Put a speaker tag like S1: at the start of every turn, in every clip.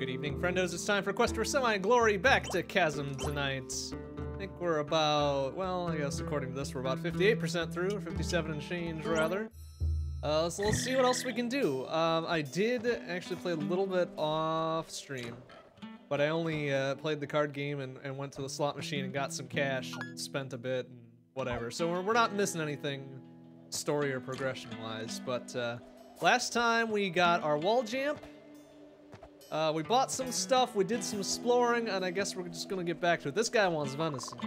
S1: Good evening, friendos. It's time for Quest for Semi-Glory back to Chasm tonight. I think we're about, well, I guess according to this, we're about 58% through, or 57 and change, rather. Uh, so let's see what else we can do. Um, I did actually play a little bit off stream, but I only uh, played the card game and, and, went to the slot machine and got some cash, spent a bit, and whatever. So we're, we're not missing anything story or progression-wise, but uh, last time we got our wall jump, uh, we bought some stuff, we did some exploring, and I guess we're just gonna get back to it. This guy wants venison.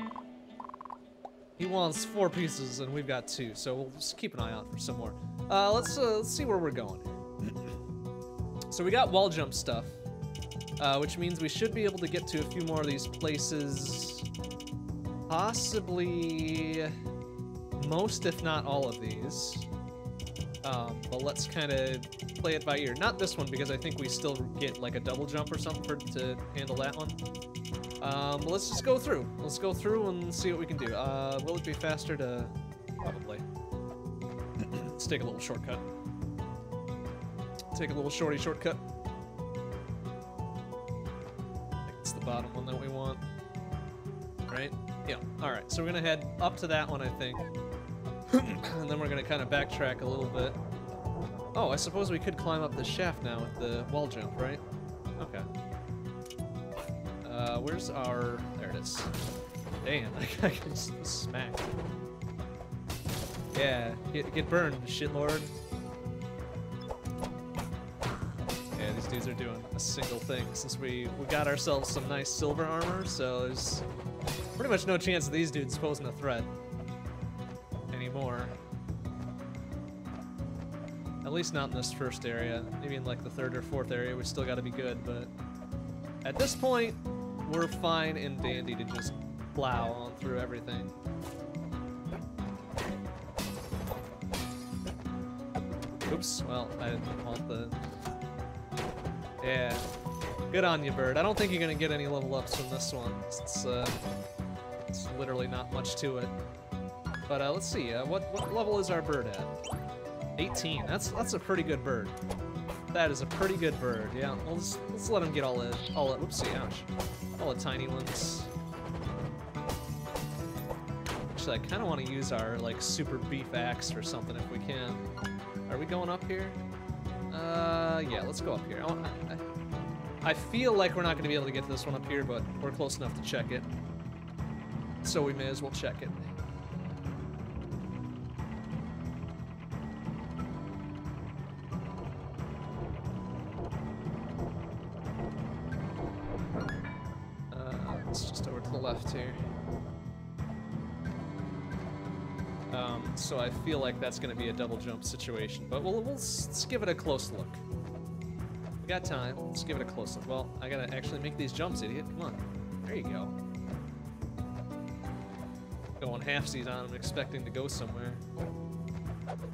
S1: He wants four pieces, and we've got two, so we'll just keep an eye out for some more. Uh, let's, uh, let's see where we're going so we got wall jump stuff, uh, which means we should be able to get to a few more of these places. Possibly most, if not all of these. Um, but let's kind of play it by ear. Not this one, because I think we still get like a double jump or something for, to handle that one. Um, let's just go through. Let's go through and see what we can do. Uh, will it be faster to... Probably. let's take a little shortcut. Take a little shorty shortcut. It's the bottom one that we want. Right? Yeah. Alright, so we're gonna head up to that one, I think. And then we're gonna kind of backtrack a little bit. Oh, I suppose we could climb up the shaft now with the wall jump, right? Okay. Uh, where's our... There it is. Damn, I can smack. Yeah, get, get burned, shitlord. Yeah, these dudes are doing a single thing since we, we got ourselves some nice silver armor, so there's pretty much no chance of these dudes posing a threat anymore. At least not in this first area. Maybe in like the third or fourth area we still gotta be good, but at this point, we're fine and dandy to just plow on through everything. Oops, well, I didn't want the... Yeah. Good on you, bird. I don't think you're gonna get any level ups from this one. It's, uh, it's literally not much to it. But uh, let's see, uh, what, what level is our bird at? 18. That's that's a pretty good bird. That is a pretty good bird. Yeah, let's let's let him get all the all the oopsie, ouch, all the tiny ones. Actually, I kind of want to use our like super beef axe or something if we can. Are we going up here? Uh, yeah, let's go up here. I, I, I feel like we're not going to be able to get this one up here, but we're close enough to check it. So we may as well check it. Um, so I feel like that's going to be a double jump situation. But we'll, we'll let's give it a close look. We got time. Let's give it a close look. Well, I gotta actually make these jumps, idiot. Come on. There you go. Going half seat on him, expecting to go somewhere.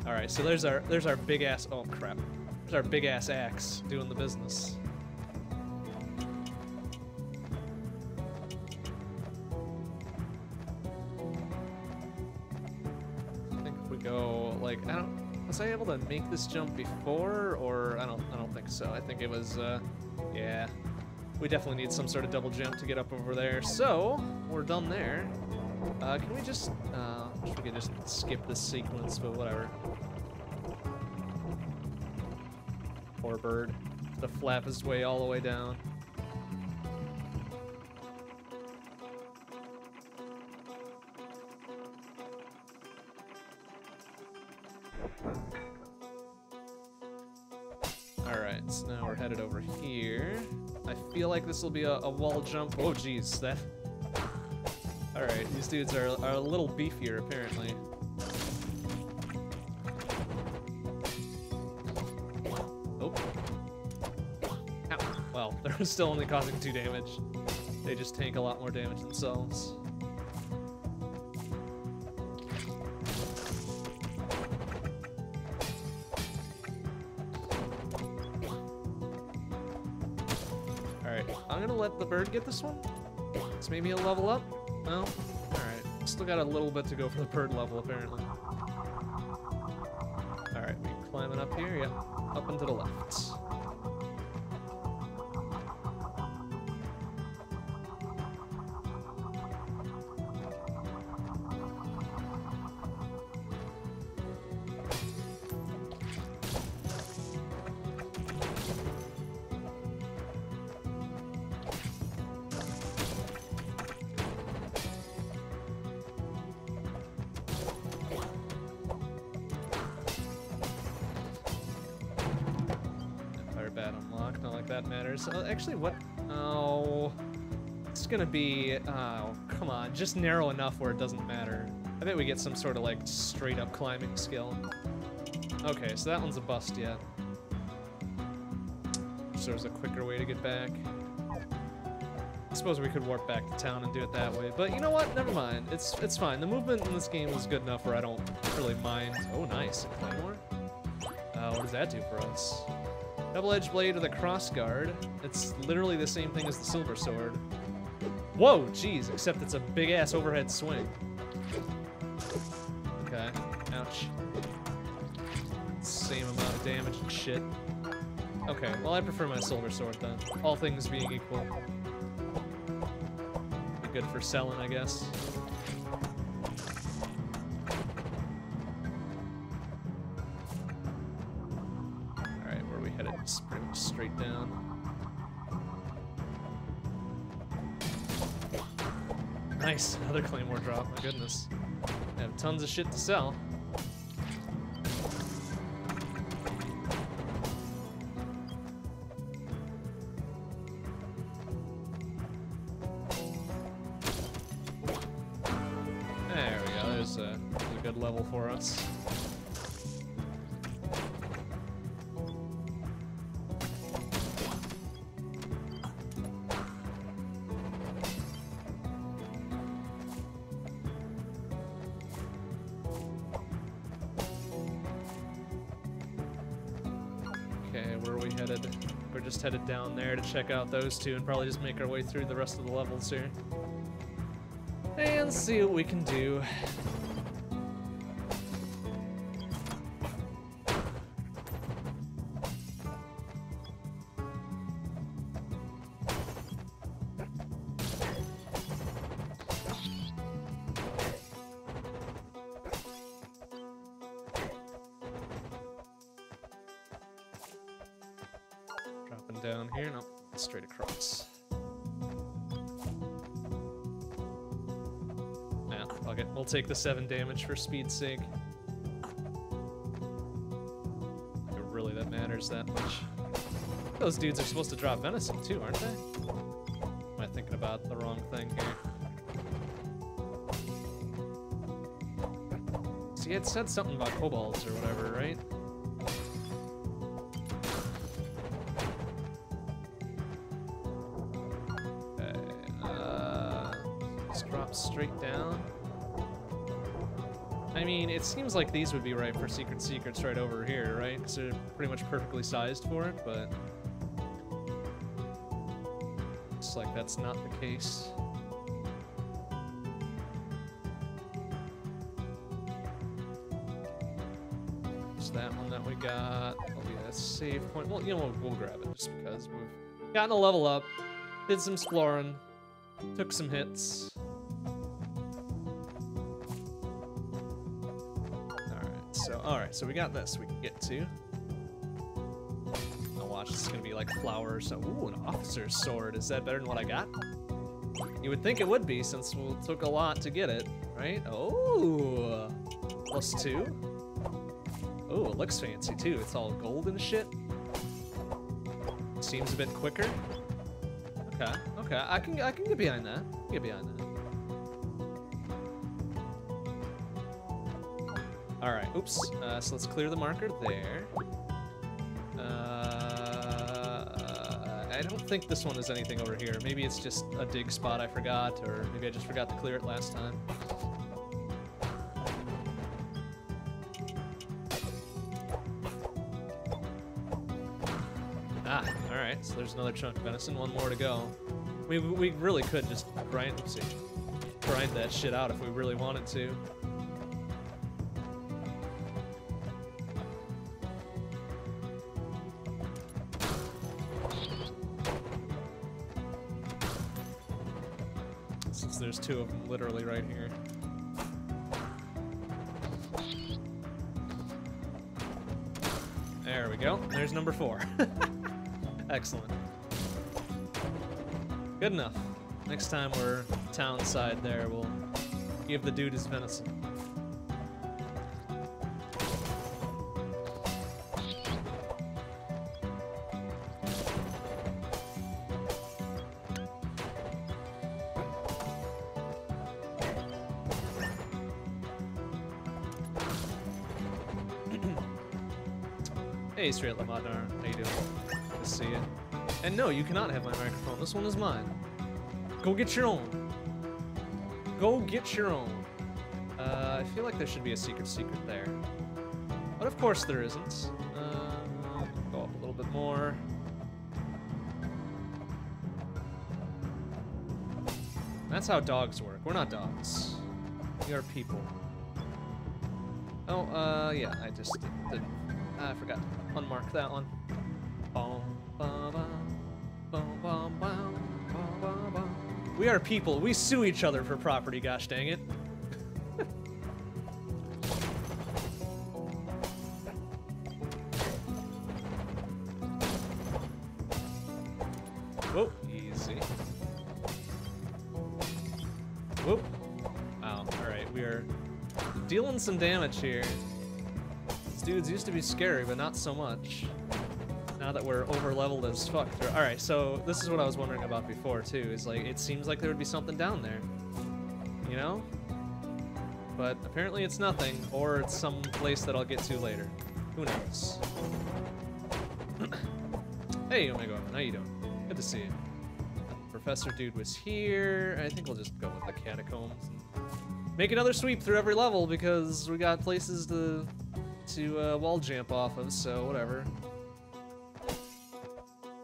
S1: All right, so there's our there's our big ass. Oh crap! There's our big ass axe doing the business. Was I able to make this jump before, or I don't, I don't think so. I think it was, uh, yeah. We definitely need some sort of double jump to get up over there. So, we're done there. Uh, can we just, uh, we can just skip this sequence, but whatever. Poor bird. The flap his way all the way down. This will be a, a wall jump. Oh, jeez, that... Alright, these dudes are, are a little beefier, apparently. Oh. Ow. Well, they're still only causing two damage. They just tank a lot more damage themselves. Get this one? It's maybe a level up? No? Alright. Still got a little bit to go for the bird level, apparently. Alright, we climbing up here? Yep. Up and to the left. Just narrow enough where it doesn't matter. I bet we get some sort of like straight up climbing skill. Okay, so that one's a bust yet. So there's a quicker way to get back. I suppose we could warp back to town and do it that way, but you know what? Never mind. It's it's fine. The movement in this game is good enough where I don't really mind. Oh, nice. Uh, what does that do for us? Double-edged blade with a crossguard. It's literally the same thing as the silver sword. Whoa, jeez, except it's a big-ass overhead swing. Okay, ouch. Same amount of damage and shit. Okay, well I prefer my silver sword then. All things being equal. Be good for selling, I guess. Goodness. I have tons of shit to sell. Check out those two and probably just make our way through the rest of the levels here. And see what we can do. It. We'll take the 7 damage for speed's sake. Really that matters that much. Those dudes are supposed to drop venison too, aren't they? Am I thinking about the wrong thing here? See, it said something about kobolds or whatever, right? It seems like these would be right for secret secrets right over here, right? Because they're pretty much perfectly sized for it, but... Looks like that's not the case. It's that one that we got. Oh yeah, a save point. Well, you know what? We'll grab it just because we've gotten a level up, did some exploring, took some hits. Alright, so we got this we can get to. Now watch, this is gonna be like flowers. So, ooh, an officer's sword. Is that better than what I got? You would think it would be since we took a lot to get it, right? Oh, plus two. Oh, it looks fancy too. It's all gold and shit. Seems a bit quicker. Okay, okay. I can I can get behind that. Get behind that. All right. Oops. Uh, so let's clear the marker there. Uh, I don't think this one is anything over here. Maybe it's just a dig spot I forgot, or maybe I just forgot to clear it last time. Ah, all right. So there's another chunk of venison. One more to go. We we really could just grind oopsie, grind that shit out if we really wanted to. Two of them literally right here. There we go. There's number four. Excellent. Good enough. Next time we're town side there, we'll give the dude his venison. Lamadar. How you doing? Good to see you. And no, you cannot have my microphone. This one is mine. Go get your own. Go get your own. Uh, I feel like there should be a secret secret there. But of course there isn't. Uh, go up a little bit more. That's how dogs work. We're not dogs. We are people. Oh, uh, yeah, I just. I forgot to unmark that one. We are people. We sue each other for property, gosh dang it. Whoa, easy. Whoop. Wow, alright, we are dealing some damage here. Used to be scary, but not so much. Now that we're over leveled as fuck. Alright, so this is what I was wondering about before too, is like, it seems like there would be something down there. You know? But apparently it's nothing, or it's some place that I'll get to later. Who knows? hey, Omega, how you doing? Good to see you. Professor Dude was here. I think we'll just go with the catacombs and make another sweep through every level because we got places to to uh, wall jump off of, so whatever.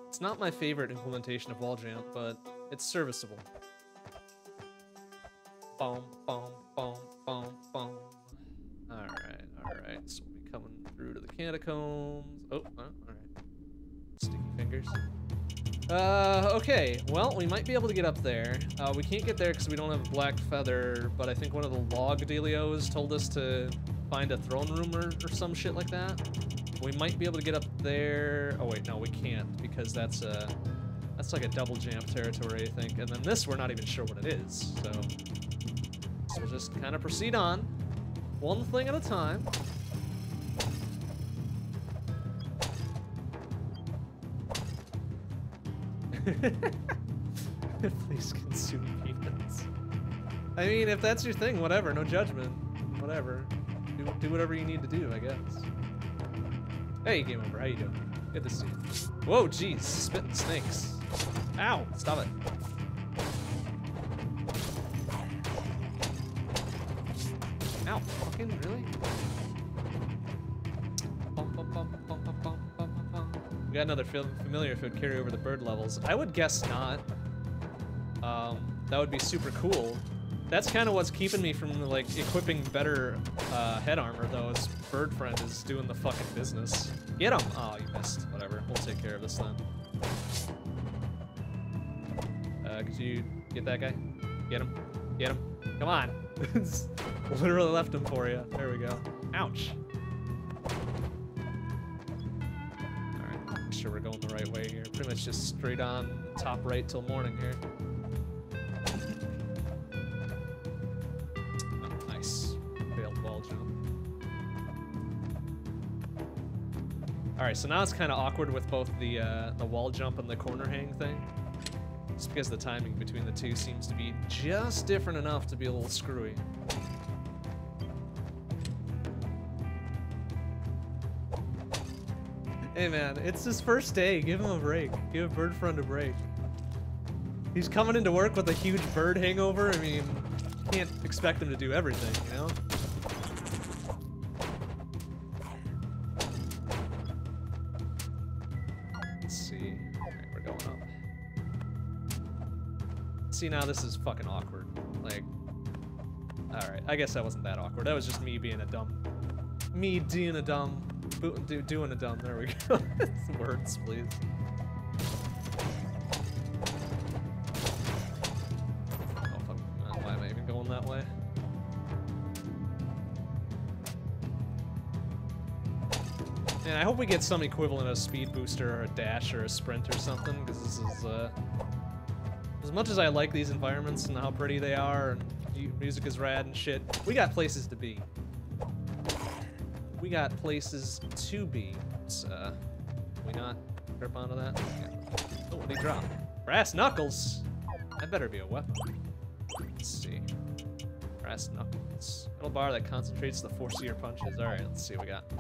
S1: It's not my favorite implementation of wall jump, but it's serviceable. Boom, boom, boom, boom, boom. Alright, alright, so we'll be coming through to the catacombs. Oh, uh, alright. Sticky fingers. Uh, okay. Well, we might be able to get up there. Uh, we can't get there because we don't have a black feather, but I think one of the log delios told us to find a throne room or, or some shit like that. We might be able to get up there. Oh wait, no, we can't because that's a that's like a double jump territory, I think. And then this, we're not even sure what it is. So, so we'll just kind of proceed on, one thing at a time. Please consume humans. I mean, if that's your thing, whatever. No judgment. Whatever. Do, whatever you need to do, I guess. Hey, Game Over. How you doing? Good to see you. Whoa, jeez. Spitting snakes. Ow! Stop it. Ow. Fucking really? We got another familiar if it would carry over the bird levels. I would guess not. Um, that would be super cool. That's kind of what's keeping me from like equipping better uh, head armor though. Is Bird Friend is doing the fucking business. Get him! Oh, you missed. Whatever. We'll take care of this then. Uh, could you get that guy? Get him. Get him. Come on. Literally left him for you. There we go. Ouch. Alright, make sure we're going the right way here. Pretty much just straight on top right till morning here. Alright, so now it's kind of awkward with both the, uh, the wall jump and the corner hang thing. Just because the timing between the two seems to be just different enough to be a little screwy. Hey man, it's his first day. Give him a break. Give Bird Friend a break. He's coming into work with a huge bird hangover. I mean, can't expect him to do everything, you know? See, now this is fucking awkward. Like, alright, I guess that wasn't that awkward. That was just me being a dumb... Me being a dumb... Do, doing a dumb, there we go. Words, please. I even going that way? Man, I hope we get some equivalent of speed booster or a dash or a sprint or something, because this is, uh... As much as I like these environments and how pretty they are, and music is rad and shit, we got places to be. We got places to be. So, uh, we not grip onto that? Yeah. Oh, what did he drop? Brass knuckles! That better be a weapon. Let's see. Brass knuckles. Metal bar that concentrates the force of your punches. Alright, let's see what we got.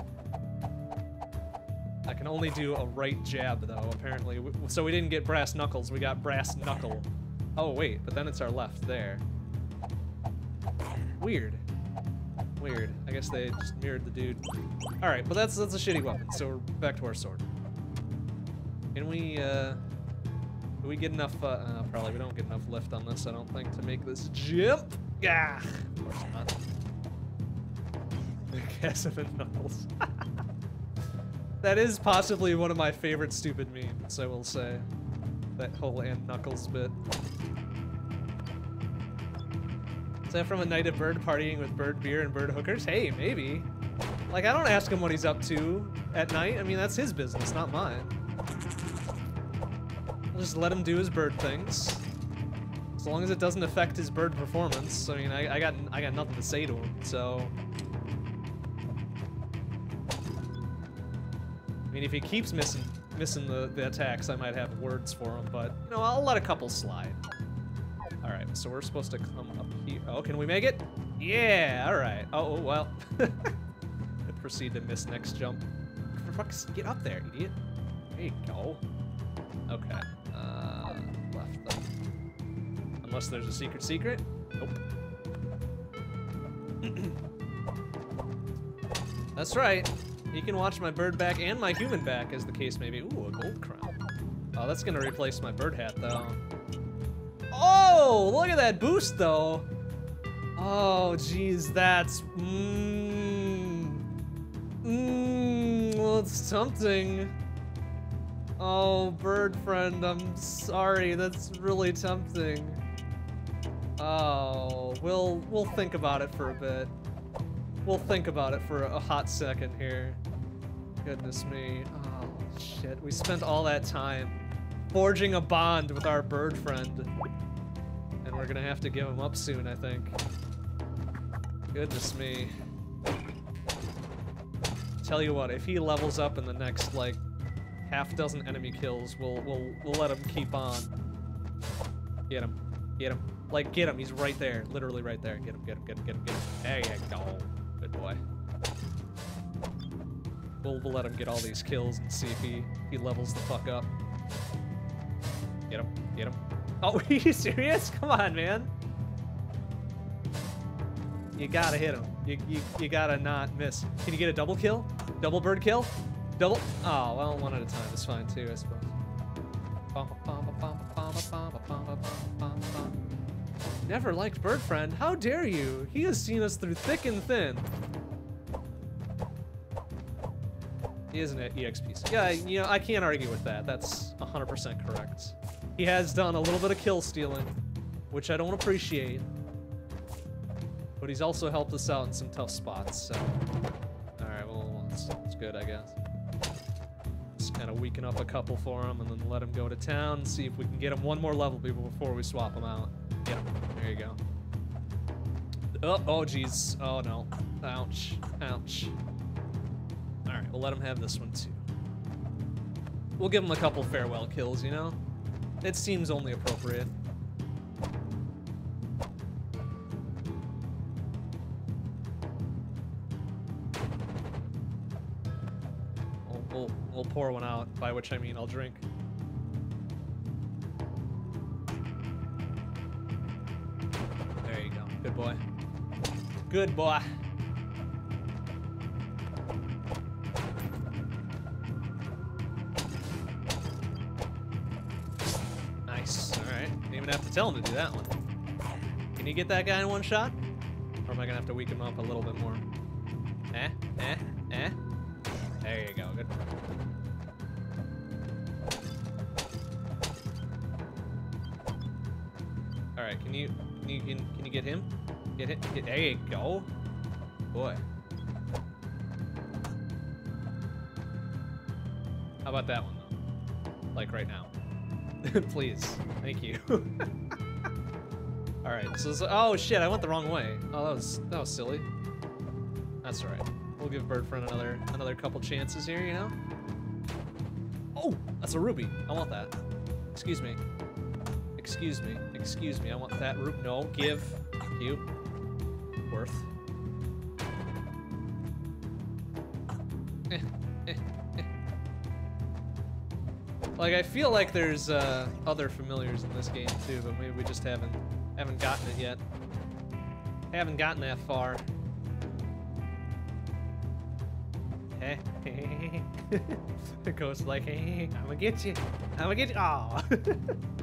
S1: I can only do a right jab, though, apparently. So we didn't get brass knuckles, we got brass knuckle. Oh, wait, but then it's our left there. Weird. Weird. I guess they just mirrored the dude. Alright, but that's that's a shitty weapon, so we're back to our sword. Can we, uh... Do we get enough, uh, uh, probably we don't get enough lift on this, I don't think, to make this jump. Yeah, of course not. Knuckles. that is possibly one of my favorite stupid memes, I will say. That whole and Knuckles bit. Is that from a night of bird partying with bird beer and bird hookers? Hey, maybe. Like, I don't ask him what he's up to at night. I mean, that's his business, not mine. I'll just let him do his bird things. As long as it doesn't affect his bird performance. I mean, I, I got I got nothing to say to him, so. Mean, if he keeps missing missing the, the attacks, I might have words for him, but, you know, I'll let a couple slide. Alright, so we're supposed to come up here. Oh, can we make it? Yeah, alright. Oh, oh, well. Proceed to miss next jump. For fuck's get up there, idiot. There you go. Okay. Uh, left. Unless there's a secret secret? Nope. That's right. You can watch my bird back and my human back, as the case may be. Ooh, a gold crown. Oh, that's gonna replace my bird hat, though. Oh, look at that boost, though. Oh, geez, that's... Mmm... Mmm... Well, it's tempting. Oh, bird friend, I'm sorry. That's really tempting. Oh, we'll we'll think about it for a bit. We'll think about it for a hot second here. Goodness me. Oh, shit. We spent all that time forging a bond with our bird friend. And we're gonna have to give him up soon, I think. Goodness me. Tell you what, if he levels up in the next, like, half dozen enemy kills, we'll, we'll, we'll let him keep on. Get him. Get him. Like, get him. He's right there. Literally right there. Get him, get him, get him, get him, get him. There you go. Boy. We'll, we'll let him get all these kills and see if he, he levels the fuck up. Get him. Get him. Oh, are you serious? Come on, man. You gotta hit him. You, you, you gotta not miss. Can you get a double kill? Double bird kill? Double? Oh, well, one at a time is fine too, I suppose. Never liked Bird Friend. How dare you? He has seen us through thick and thin. He is an EXP. Yeah, you know, I can't argue with that. That's 100% correct. He has done a little bit of kill stealing, which I don't appreciate. But he's also helped us out in some tough spots, so... Alright, well, it's, it's good, I guess. Kind of weaken up a couple for him and then let him go to town and see if we can get him one more level people before we swap him out. Get him. There you go. Oh, oh, jeez. Oh, no. Ouch. Ouch. Alright, we'll let him have this one, too. We'll give him a couple farewell kills, you know? It seems only appropriate. We'll, pour one out, by which I mean I'll drink. There you go. Good boy. Good boy. Nice. Alright. Didn't even have to tell him to do that one. Can you get that guy in one shot? Or am I gonna have to weaken him up a little bit more? Eh? Eh? Eh? There you go. Good. You can you can, can you get him? Get it. Get, there you go. Boy. How about that one though? Like right now. Please. Thank you. Alright, so, so, oh shit, I went the wrong way. Oh that was that was silly. That's alright. We'll give Birdfriend another another couple chances here, you know? Oh, that's a ruby. I want that. Excuse me. Excuse me. Excuse me. I want that root. No, give. You. Worth. Like, I feel like there's uh, other familiars in this game too, but maybe we just haven't haven't gotten it yet. Haven't gotten that far. The ghost like, hey, I'm gonna get you. I'm gonna get you. Aw.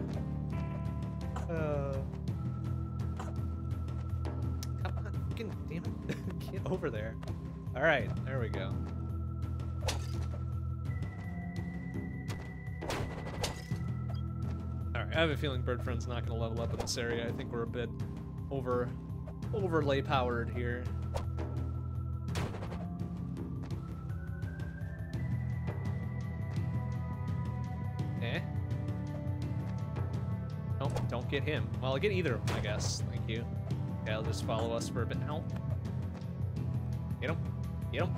S1: over there. All right, there we go. Alright, I have a feeling Bird Friend's not going to level up in this area. I think we're a bit over overlay powered here. Eh? Nope, don't get him. Well, I'll get either of them, I guess. Thank you. Okay, I'll just follow us for a bit. Ow. Get him.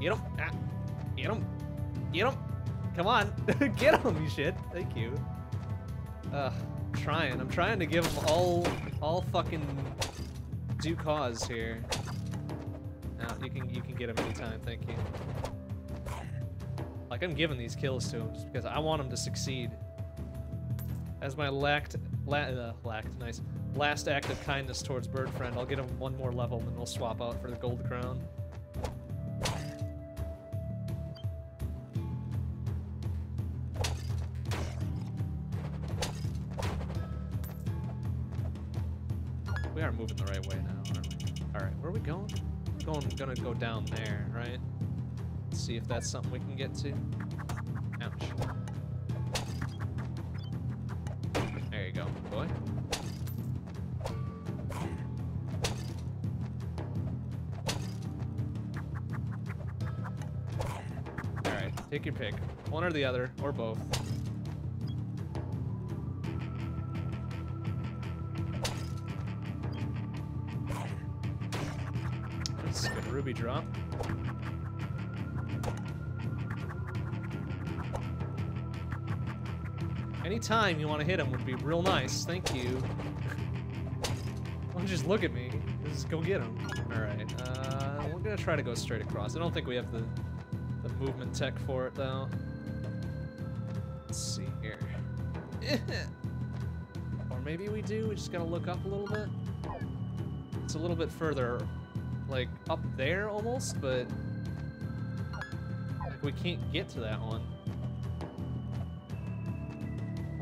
S1: Get him. Get him. Ah. Get him. Get him. Come on. get him, you shit. Thank you. Ugh, I'm trying. I'm trying to give them all, all fucking due cause here. No, you can you can get him anytime. Thank you. Like I'm giving these kills to him just because I want him to succeed. As my lacked, la uh, lacked, nice, last act of kindness towards Bird Friend, I'll get him one more level, and then we'll swap out for the gold crown. Gonna go down there, right? Let's see if that's something we can get to. Ouch. There you go, boy. All right, take your pick. One or the other, or both. Anytime you want to hit him would be real nice. Thank you. Don't just look at me? Just go get him. Alright, uh, we're gonna try to go straight across. I don't think we have the, the movement tech for it, though. Let's see here. or maybe we do, we just gotta look up a little bit. It's a little bit further, like, up there almost, but... Like, we can't get to that one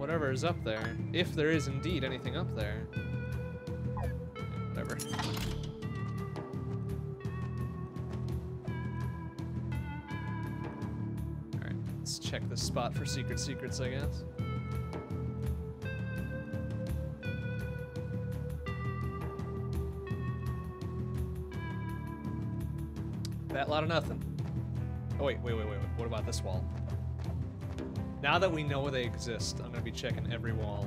S1: whatever is up there, if there is indeed anything up there. Whatever. Alright, let's check this spot for secret secrets, I guess. That lot of nothing. Oh wait, wait, wait, wait, wait. What about this wall? Now that we know they exist, I'm gonna be checking every wall.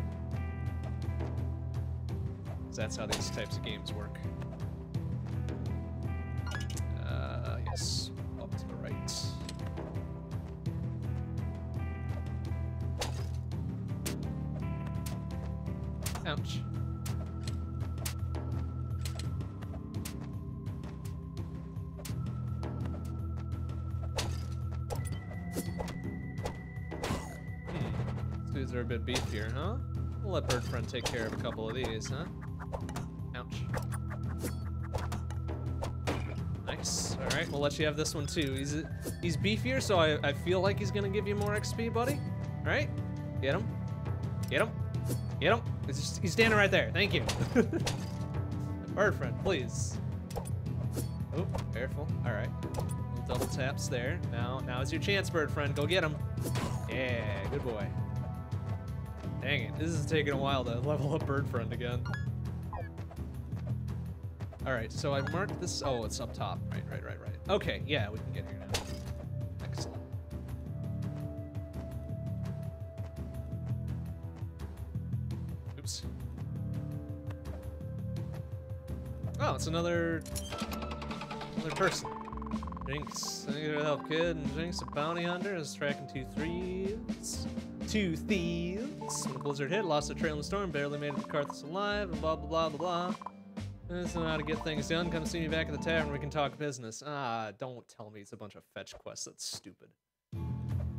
S1: That's how these types of games work. These, huh? Ouch. Nice. Alright, we'll let you have this one too. He's he's beefier, so I, I feel like he's gonna give you more XP, buddy. Alright? Get him. Get him. Get him. He's, just, he's standing right there. Thank you. Bird Friend, please. Oh, careful. Alright. Double taps there. Now, now is your chance, Bird Friend. Go get him. Yeah, good boy. Dang it, this is taking a while to level up Bird Friend again. Alright, so I marked this. Oh, it's up top. Right, right, right, right. Okay, yeah, we can get here now. Excellent. Oops. Oh, it's another. another person. Jinx, I to help kid, and Jinx, a bounty hunter, is tracking two thieves. Two thieves. When the blizzard hit, lost the trail in the storm, barely made it to Carthus alive, and blah, blah, blah, blah, blah. This is how to get things done. Come see me back at the tavern, we can talk business. Ah, don't tell me it's a bunch of fetch quests. That's stupid.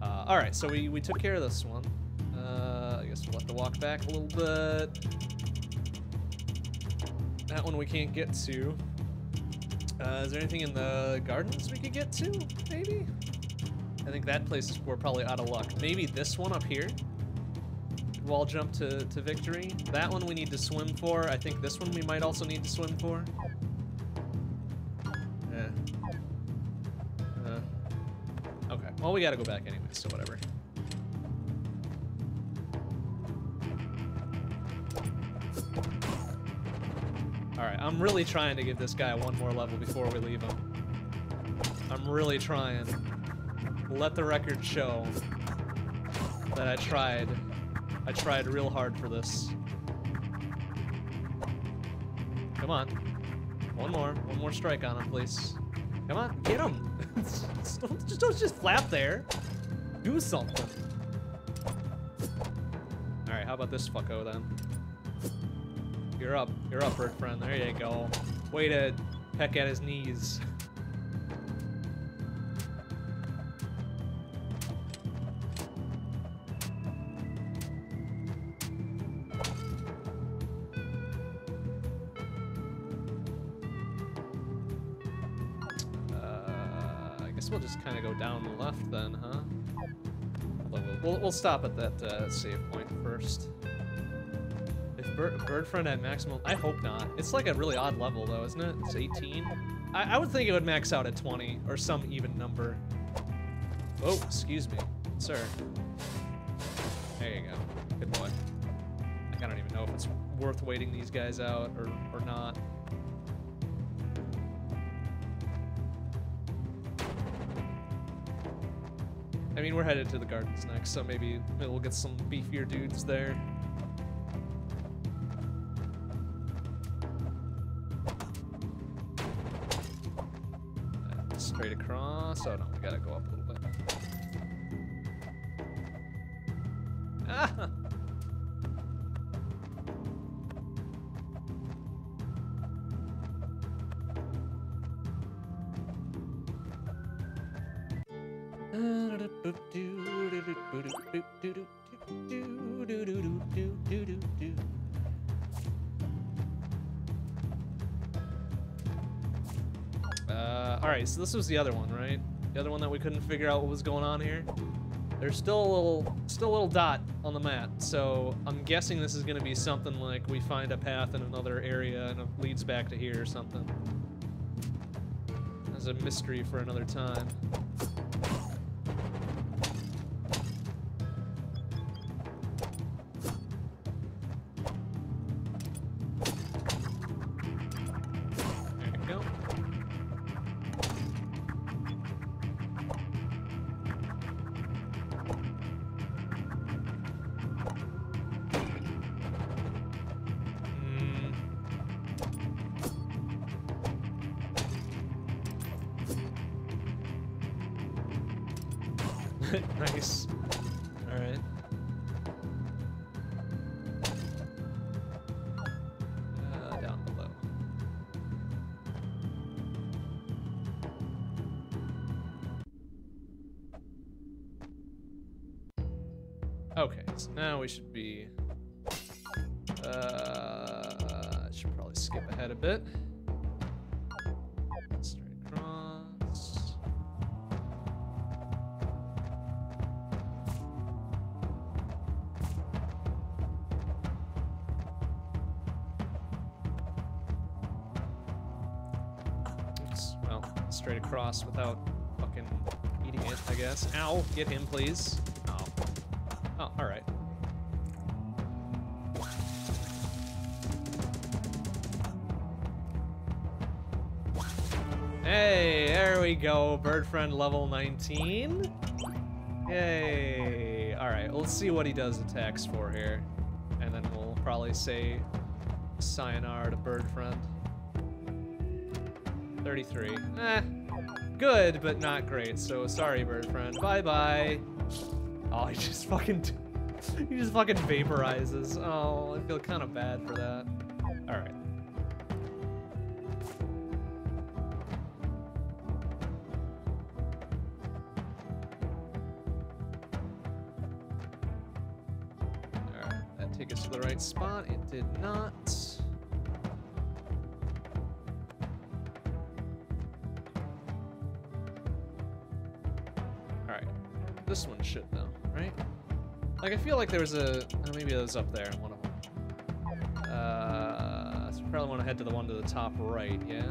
S1: Uh, all right, so we, we took care of this one. Uh, I guess we'll have to walk back a little bit. That one we can't get to. Uh, is there anything in the gardens we could get to, maybe? I think that place is, we're probably out of luck. Maybe this one up here? Wall jump to, to victory. That one we need to swim for. I think this one we might also need to swim for. Yeah. Uh, okay. Well, we gotta go back anyway, so whatever. Alright, I'm really trying to give this guy one more level before we leave him. I'm really trying. Let the record show that I tried. I tried real hard for this. Come on. One more. One more strike on him, please. Come on, get him. don't, just don't just flap there. Do something. Alright, how about this fucko then? You're up. You're up, bird friend. There you go. Way to peck at his knees. we'll, stop at that uh, save point first. If bird, bird friend at maximum, I hope not. It's like a really odd level though, isn't it? It's 18. I, I would think it would max out at 20 or some even number. Oh, excuse me, sir. There you go. Good boy. I don't even know if it's worth waiting these guys out or, or not. I mean, we're headed to the gardens next, so maybe, we'll get some beefier dudes there. Straight across. Oh no, we gotta go up a little So this was the other one, right? The other one that we couldn't figure out what was going on here. There's still a little, still a little dot on the map, so I'm guessing this is going to be something like we find a path in another area and it leads back to here or something. There's a mystery for another time. Get him, please. Oh. Oh, alright. Hey, there we go. Bird friend level 19. Yay. Alright, let's see what he does attacks for here. And then we'll probably say sayonara to bird friend. 33. Eh. Good, but not great. So sorry, bird friend. Bye bye. Oh, he just fucking. he just fucking vaporizes. Oh, I feel kind of bad for that. Like, there was a... Oh, maybe it was up there, one of them. Uh, so probably want to head to the one to the top right, yeah?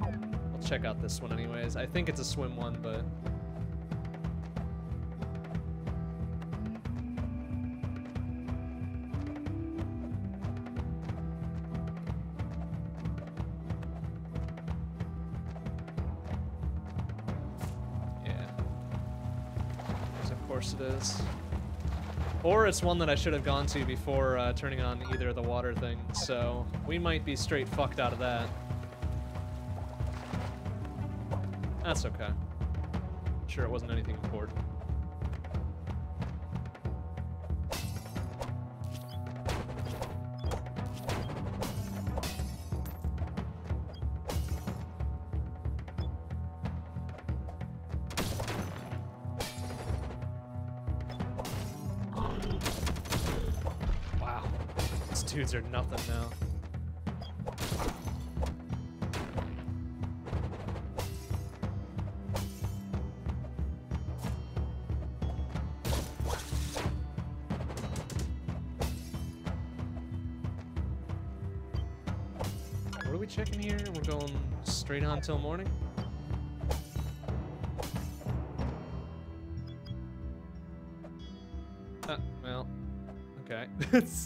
S1: I'll check out this one anyways. I think it's a swim one, but... Yeah. Of course it is. Or it's one that I should have gone to before uh, turning on either of the water things, so we might be straight fucked out of that. That's okay. Sure it wasn't anything important. Nothing now. What are we checking here? We're going straight on till morning? Uh, well, okay.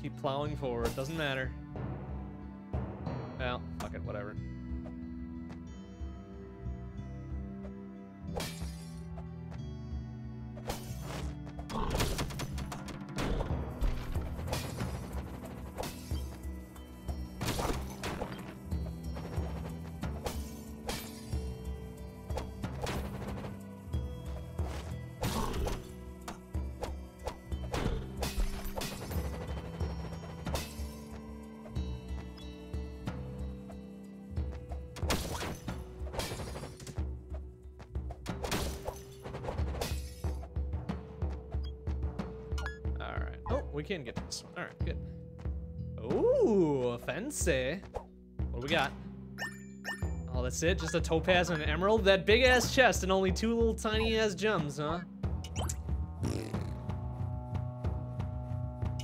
S1: keep plowing forward. Doesn't matter. We can get this one. Alright, good. Ooh, fancy. What do we got? Oh, that's it? Just a topaz and an emerald? That big ass chest and only two little tiny ass gems, huh?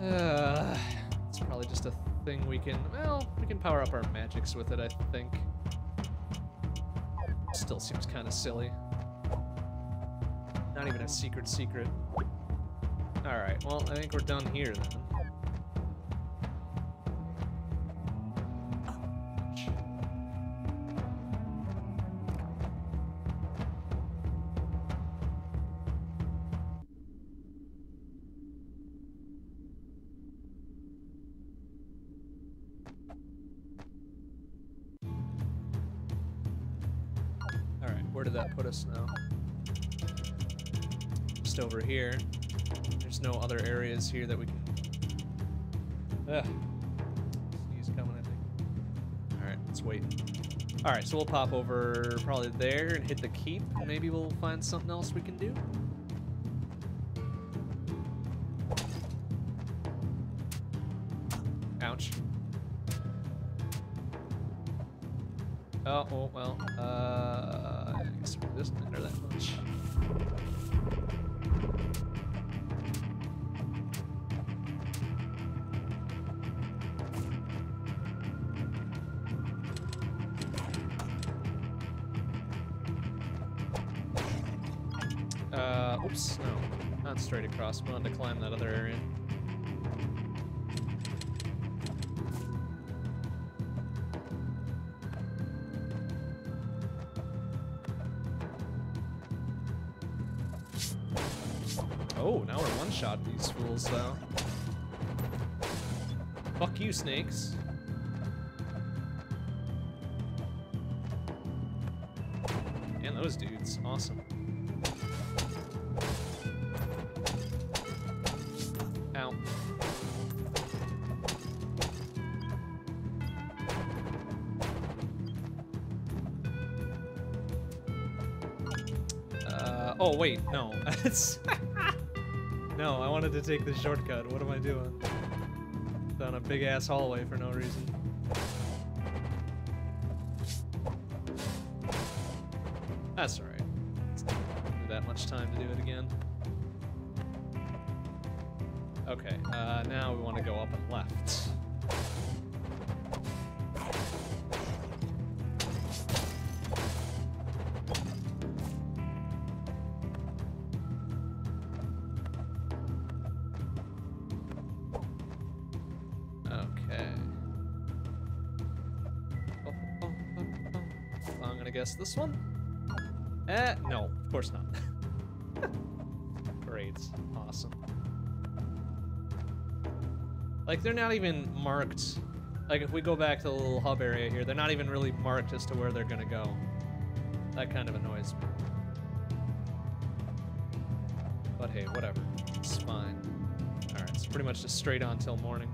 S1: Uh, it's probably just a thing we can, well, we can power up our magics with it, I think. Still seems kind of silly. Not even a secret secret. Alright, well, I think we're done here then. Here that we can. Ugh. He's coming, I think. Alright, let's wait. Alright, so we'll pop over probably there and hit the keep. Maybe we'll find something else we can do. Oh, now we're one-shot these fools, though. Fuck you, snakes. And those dudes, awesome. Ow. Uh, oh wait, no. I wanted to take the shortcut. What am I doing? Down a big ass hallway for no reason. They're not even marked. Like, if we go back to the little hub area here, they're not even really marked as to where they're gonna go. That kind of annoys me. But hey, whatever. It's fine. Alright, it's pretty much just straight on till morning.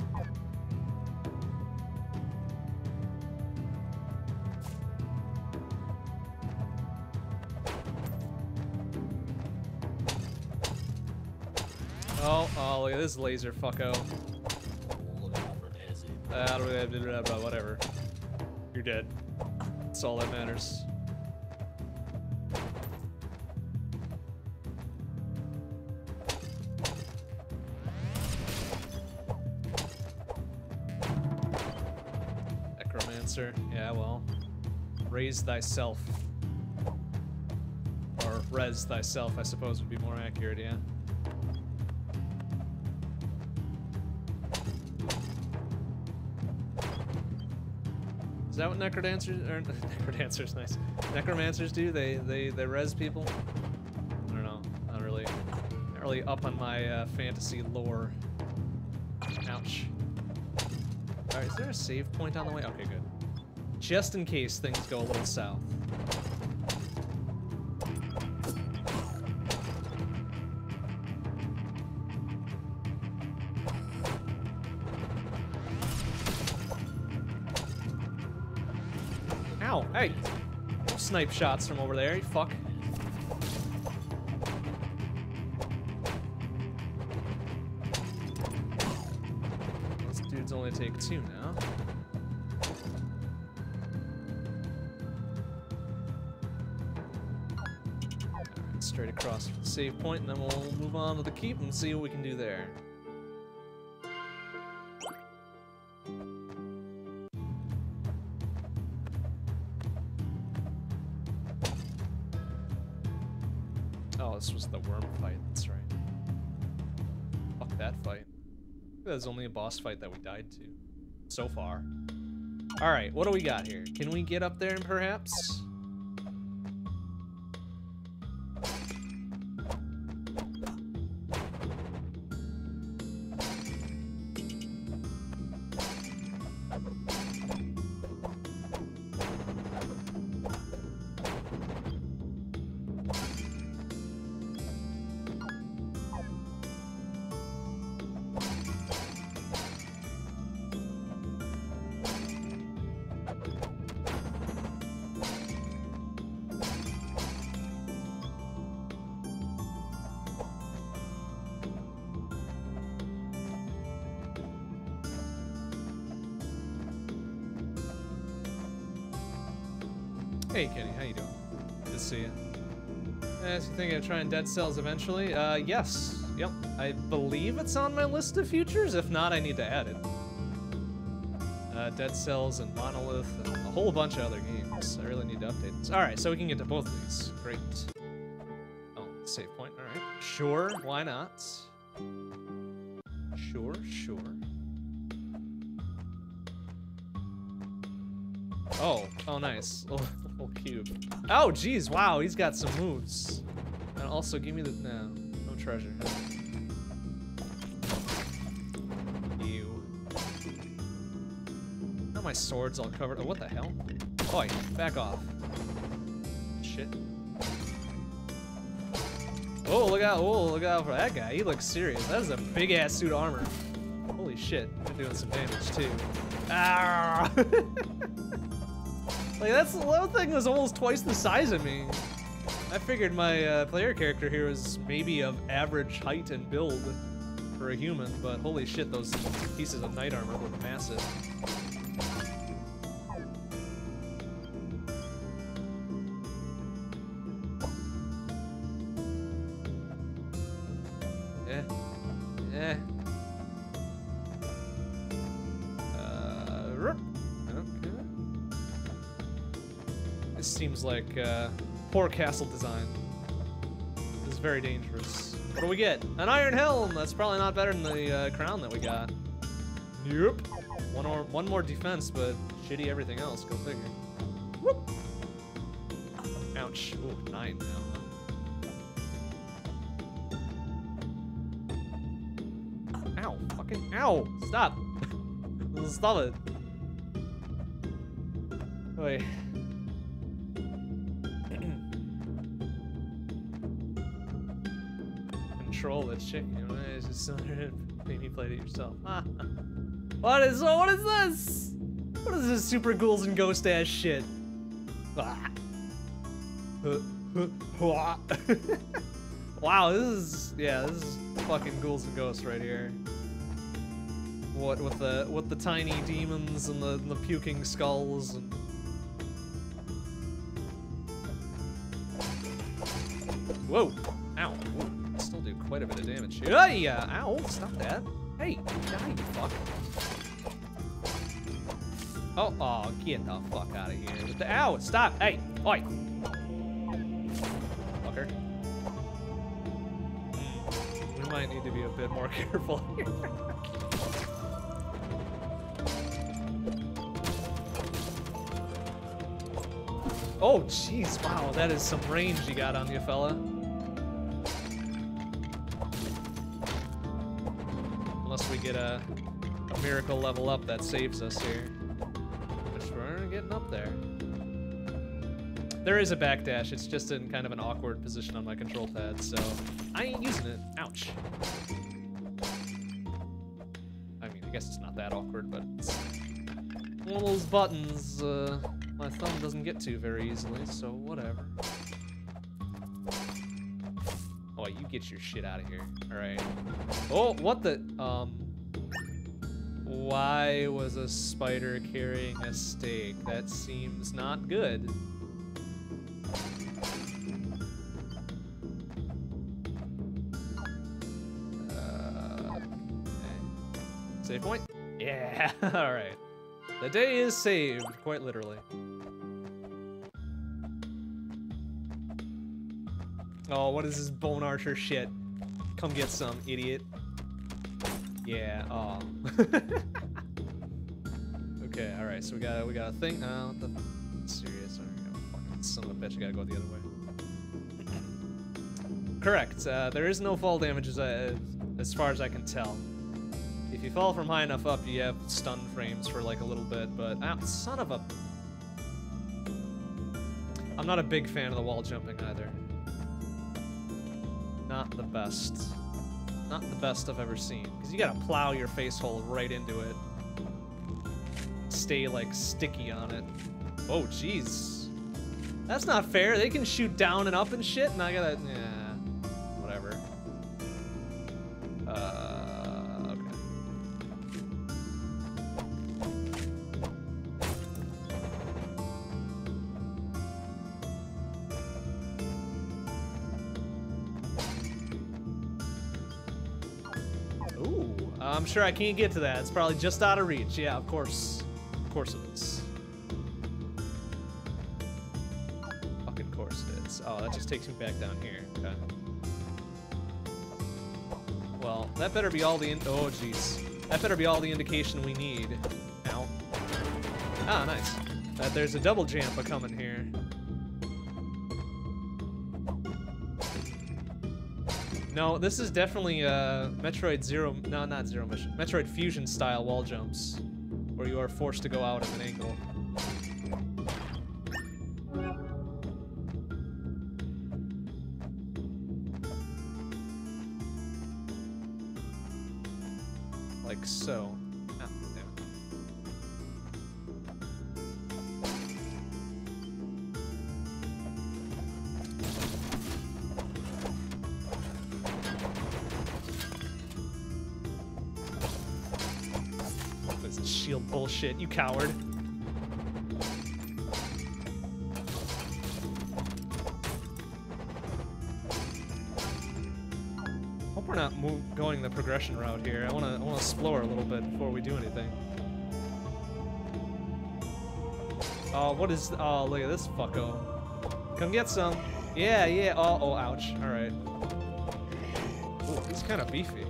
S1: Oh, oh, look at this laser fucko. Uh, really but whatever. You're dead. That's all that matters. Necromancer. Yeah, well. Raise thyself. Or res thyself, I suppose would be more accurate, yeah. That what necrodancers or necrodancers nice? Necromancers do? They they they res people? I don't know. Not really not really up on my uh, fantasy lore. Ouch. Alright, is there a save point on the way? Okay, good. Just in case things go a little south. Snipe shots from over there, you fuck. This dude's only take two now. Straight across the save point, and then we'll move on to the keep and see what we can do there. That was only a boss fight that we died to. So far. Alright, what do we got here? Can we get up there and perhaps? Hey Kenny, how you doing? Good to see you. As you thinking of trying Dead Cells eventually? Uh, yes. Yep. I believe it's on my list of futures. If not, I need to add it. Uh, Dead Cells and Monolith and a whole bunch of other games. I really need to update this. Alright, so we can get to both of these. Great. Oh, save point. Alright. Sure, why not? Sure, sure. Oh, oh nice. Cube. Oh, geez, wow, he's got some moves. And also, give me the, no, no treasure. Ew. Now my sword's all covered. Oh, what the hell? Oi, back off. Shit. Oh, look out, oh, look out for that guy. He looks serious. That is a big ass suit of armor. Holy shit, they're doing some damage too. Ah! Like that's little thing was almost twice the size of me. I figured my uh, player character here was maybe of average height and build for a human, but holy shit, those pieces of knight armor were massive. Like uh, poor castle design. This is very dangerous. What do we get? An iron helm! That's probably not better than the uh, crown that we got. Yep. One more, one more defense, but shitty everything else. Go figure. Whoop. Ouch. Ooh, nine now. Ow. Fucking ow. Stop. Stop it. Wait. Control the chick. You know, it's just maybe play it yourself. what is what is this? What is this super ghouls and ghost ass shit? Wow, this is yeah, this is fucking ghouls and ghosts right here. What with the with the tiny demons and the, the puking skulls and Whoa! Quite a bit of damage. Uh, ow! Stop that! Hey! Die, you fuck! Oh, oh, get the fuck out of here with the ow! Stop! Hey! Oi! Fucker. Hmm, We might need to be a bit more careful here. Oh, jeez, wow, that is some range you got on you, fella. A, a miracle level up that saves us here. Which we're getting up there. There is a backdash, it's just in kind of an awkward position on my control pad, so I ain't using it. Ouch. I mean, I guess it's not that awkward, but it's one of those buttons uh, my thumb doesn't get to very easily, so whatever. Oh, you get your shit out of here. Alright. Oh, what the? Um. Why was a spider carrying a stake? That seems not good. Uh. Save point? Yeah, alright. The day is saved, quite literally. Oh, what is this bone archer shit? Come get some, idiot. Yeah, oh. okay, alright, so we got we got a thing. Oh, the serious. Fucking son of a bitch, I gotta go the other way. Correct. Uh, there is no fall damage as, uh, as far as I can tell. If you fall from high enough up, you have stun frames for like a little bit, but ah, son of a... I'm not a big fan of the wall jumping either. Not the best. Not the best I've ever seen. Because you gotta plow your face hole right into it. Stay like sticky on it. Oh, jeez. That's not fair. They can shoot down and up and shit, and I gotta... Yeah. Sure I can't get to that. It's probably just out of reach. Yeah, of course. Of course it is. Fucking course it is. Oh, that just takes me back down here. Okay. Well, that better be all the oh jeez. That better be all the indication we need. Ow. Ah, nice. That there's a double jump coming here. No, this is definitely uh, Metroid Zero, no, not Zero Mission, Metroid Fusion style wall jumps, where you are forced to go out at an angle. Coward. Hope we're not going the progression route here. I wanna, I wanna explore a little bit before we do anything. Oh, what is? Oh, look at this fucko. Come get some. Yeah, yeah. Oh, oh, ouch. All right. Ooh, he's kind of beefy.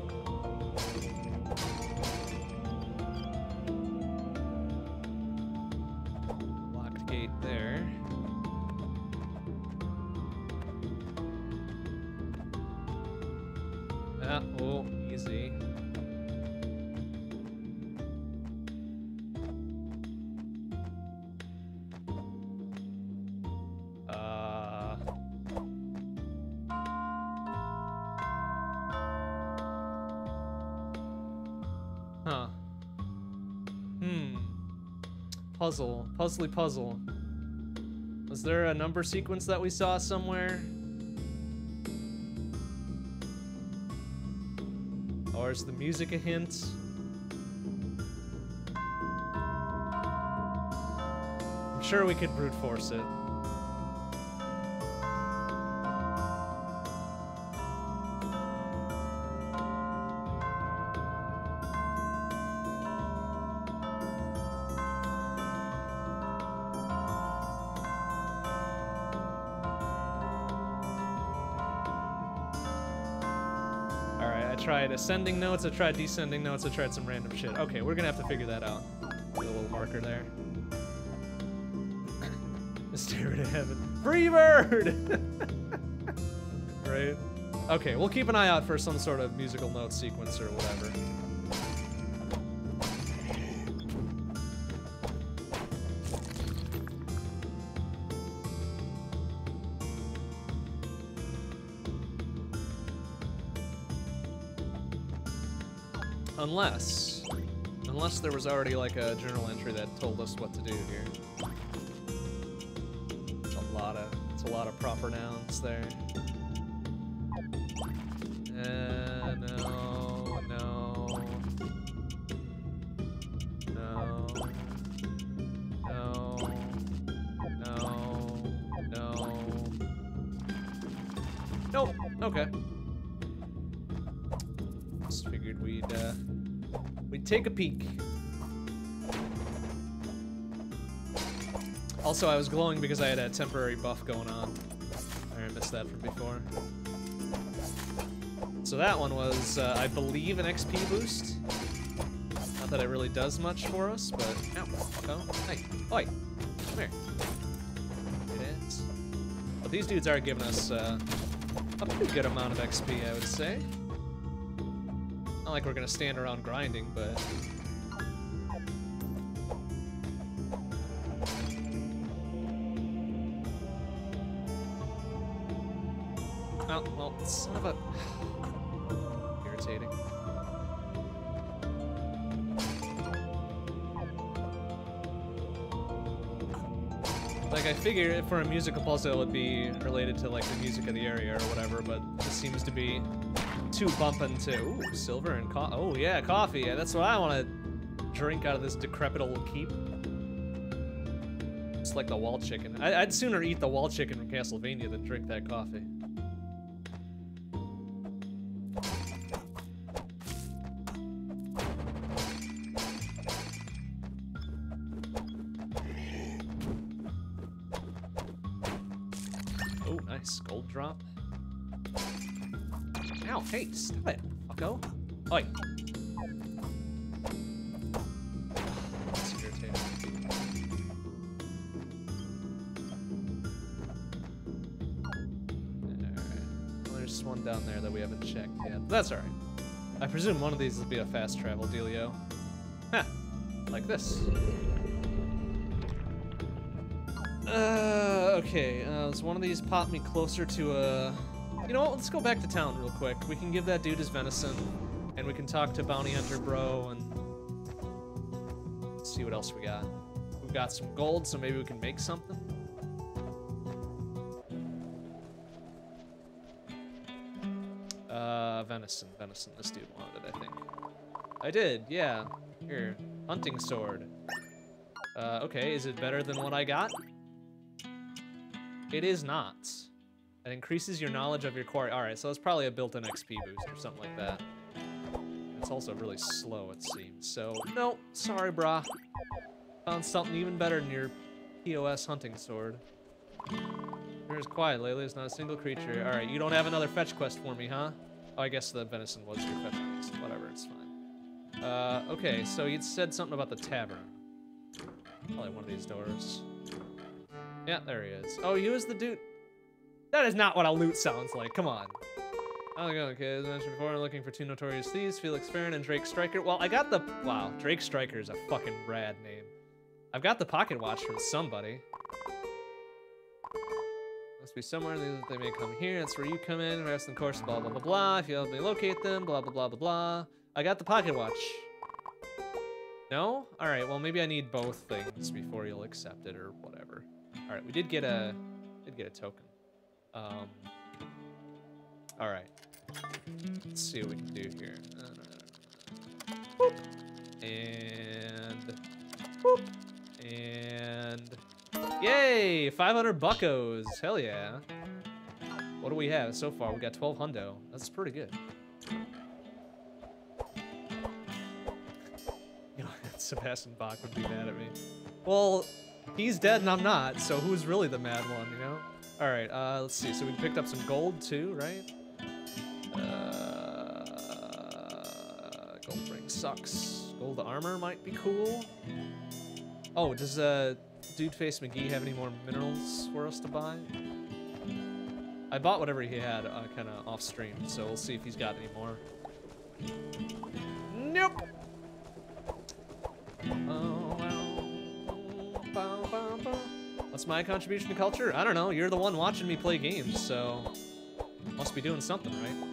S1: Puzzle. Was there a number sequence that we saw somewhere? Or is the music a hint? I'm sure we could brute force it. Tried ascending notes, I tried descending notes, I tried some random shit. Okay, we're gonna have to figure that out. A little marker there. Stare to heaven. Free bird! right? Okay, we'll keep an eye out for some sort of musical note sequence or whatever. Unless, unless there was already like a journal entry that told us what to do here. It's a lot of, it's a lot of proper nouns there. Take a peek. Also, I was glowing because I had a temporary buff going on. I missed that from before. So that one was, uh, I believe, an XP boost. Not that it really does much for us, but ow, oh, hey, oi, come here. It is. But these dudes are giving us uh, a pretty good amount of XP, I would say. Not like we're gonna stand around grinding, but Oh, well, son of a... Irritating. Like, I figured for a musical puzzle it would be related to, like, the music of the area or whatever, but this seems to be too bumping to... Ooh, silver and co- Oh, yeah, coffee. Yeah, that's what I want to drink out of this decrepit old keep. It's like the wall chicken. I I'd sooner eat the wall chicken from Castlevania than drink that coffee. Oi. There's one down there that we haven't checked yet. That's alright. I presume one of these will be a fast travel dealio. Huh. Like this. Uh, okay. Uh, does one of these pop me closer to a... You know what? Let's go back to town real quick. We can give that dude his venison, and we can talk to Bounty Hunter Bro, and see what else we got. We've got some gold, so maybe we can make something. Uh, venison, venison. This dude wanted I think. I did, yeah. Here, Hunting sword. Uh, okay, is it better than what I got? It is not. It increases your knowledge of your quarry. All right, so it's probably a built-in XP boost or something like that. It's also really slow, it seems. So, no, sorry, brah. Found something even better than your POS hunting sword. Here's quiet lately. There's not a single creature. All right, you don't have another fetch quest for me, huh? Oh, I guess the venison was your fetch quest. Whatever, it's fine. Uh, okay, so you said something about the tavern. Probably one of these doors. Yeah, there he is. Oh, you is the dude. That is not what a loot sounds like. Come on. Going, kids? As mentioned before, I'm looking for two notorious thieves, Felix Farron and Drake Striker. Well, I got the... Wow, Drake Striker is a fucking rad name. I've got the pocket watch from somebody. Must be somewhere they may come here. That's where you come in. Rest in course, blah, blah, blah, blah. If you help me locate them, blah, blah, blah, blah, blah. I got the pocket watch. No? All right, well, maybe I need both things before you'll accept it or whatever. All right, we did get a, did get a token. Um, all right. Let's see what we can do here. Uh, boop. And, boop. And Yay! 500 buckos. Hell yeah. What do we have so far? We got 12 hundo. That's pretty good. You know, Sebastian Bach would be mad at me. Well, he's dead and I'm not, so who's really the mad one, you know? Alright, uh, let's see. So we picked up some gold too, right? Uh, gold ring sucks. Gold armor might be cool. Oh, does, uh, Dude Face McGee have any more minerals for us to buy? I bought whatever he had uh, kind of off stream, so we'll see if he's got any more. Nope. What's my contribution to culture? I don't know. You're the one watching me play games, so must be doing something, right?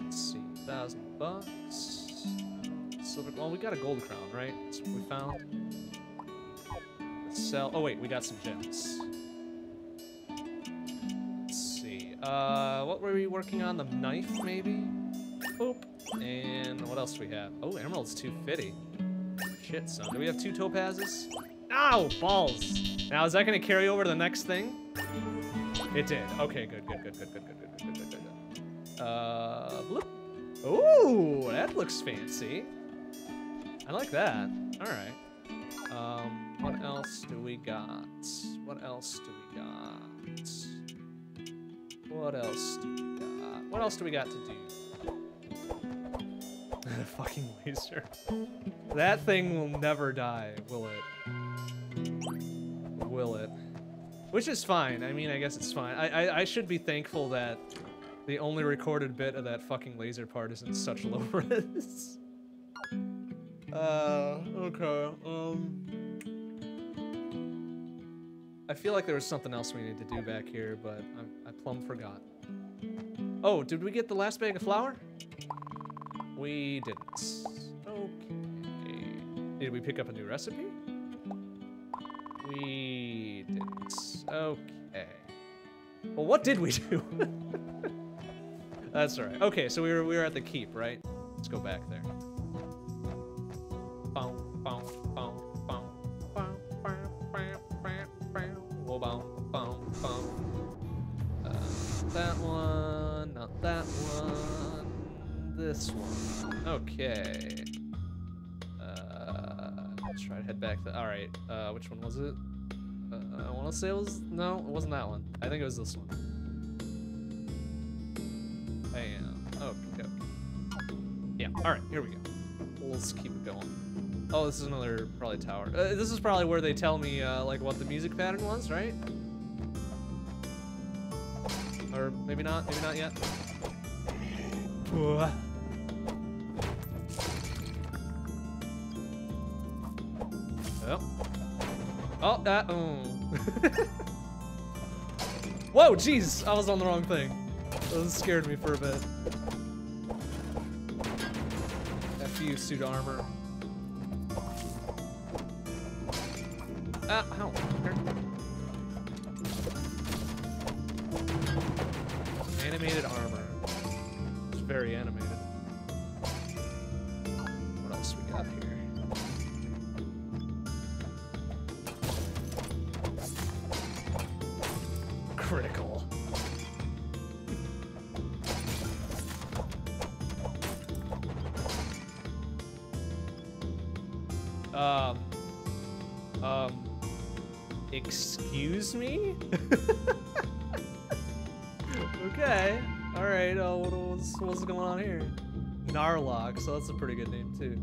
S1: Let's see, thousand bucks silver. Well, we got a gold crown, right? That's what we found. Let's sell. Oh wait, we got some gems. Let's see. Uh, what were we working on? The knife, maybe. Boop. And what else do we have? Oh, emerald's 250. Shit, son. Do we have two topazes? Ow, balls. Now, is that gonna carry over to the next thing? It did. Okay, good, good, good, good, good, good, good, good, good, good, good. Uh, bloop. Ooh, that looks fancy. I like that. All right. Um, what else do we got? What else do we got? What else do we got? What else do we got to do? fucking laser. That thing will never die, will it? Will it? Which is fine. I mean, I guess it's fine. I, I, I should be thankful that the only recorded bit of that fucking laser part is in such low res. Uh, okay. Um, I feel like there was something else we need to do back here, but I, I plumb forgot. Oh, did we get the last bag of flour? We didn't. Okay. Did we pick up a new recipe? We didn't. Okay. Well, what did we do? That's all right. Okay, so we were we were at the keep, right? Let's go back there. that one, not that one, this one. Okay. Let's try to head back. All right. Uh, which one was it? Uh, I want to say it was no, it wasn't that one. I think it was this one. Bam. Okay. okay. Yeah. All right. Here we go. Let's keep it going. Oh, this is another probably tower. Uh, this is probably where they tell me uh, like what the music pattern was, right? Or maybe not, maybe not yet. Oh, that. Oh. Whoa, jeez, I was on the wrong thing. That scared me for a bit. F suit armor. That's a pretty good name too.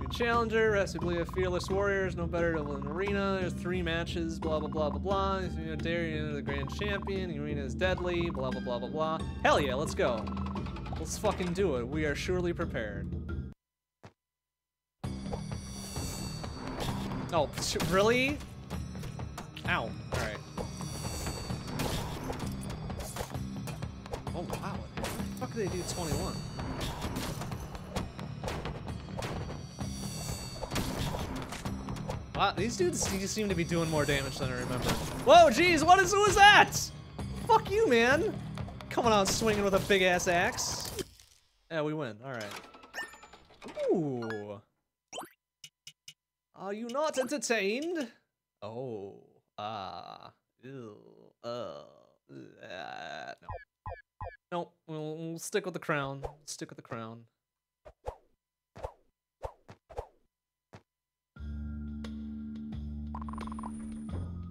S1: New challenger, of Fearless Warriors, no better than Arena. There's three matches, blah blah blah blah blah. You know, Darien the grand champion, The Arena is deadly, blah blah blah blah blah. Hell yeah, let's go. Let's fucking do it. We are surely prepared. Oh, really? Ow. Alright. Oh, wow. How the fuck did they do 21? Wow, these dudes seem to be doing more damage than I remember. Whoa, jeez, what is, who is that? Fuck you, man. Coming out swinging with a big ass axe. Yeah, we win. All right. Ooh. Are you not entertained? Oh. Ah. Ew. Uh. uh, no. Nope. We'll, we'll stick with the crown. Stick with the crown.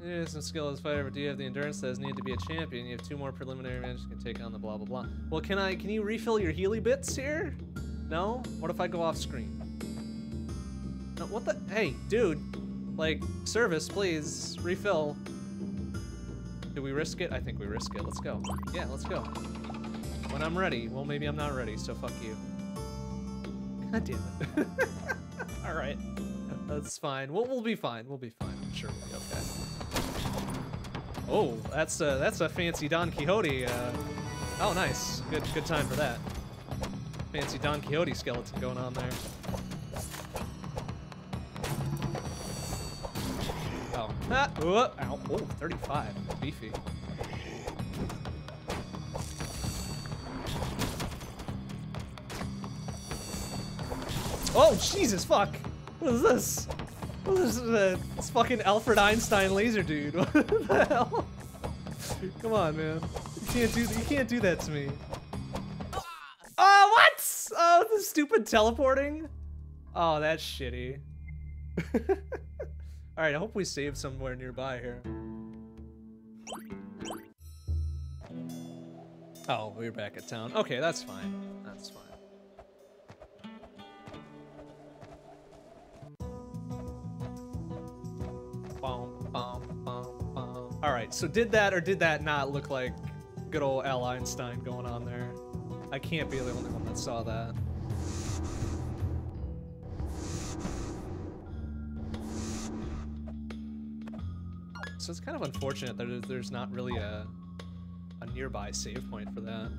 S1: Yeah, some skill as a fighter, but do you have the endurance that is needed to be a champion? You have two more preliminary matches you can take on the blah blah blah. Well, can I? Can you refill your Healy bits here? No. What if I go off screen? No. What the? Hey, dude. Like, service, please refill. Do we risk it? I think we risk it. Let's go. Yeah, let's go. When I'm ready. Well, maybe I'm not ready, so fuck you. God damn it. All right. That's fine. We'll, we'll be fine. We'll be fine. I'm sure we'll be okay. Oh, that's a, that's a fancy Don Quixote. Uh, oh, nice. Good good time for that. Fancy Don Quixote skeleton going on there. Oh, ah, oh, ow, oh, 35. Beefy. Oh, Jesus, fuck. What is this? Is this? Uh, this fucking Alfred Einstein laser dude. What the hell? Come on, man. You can't do you can't do that to me. Oh, what? Oh, the stupid teleporting? Oh, that's shitty. All right, I hope we save somewhere nearby here. Oh, we're back at town. Okay. That's fine. Right, so did that or did that not look like good old Al Einstein going on there? I can't be the only one that saw that. So it's kind of unfortunate that there's not really a, a nearby save point for that.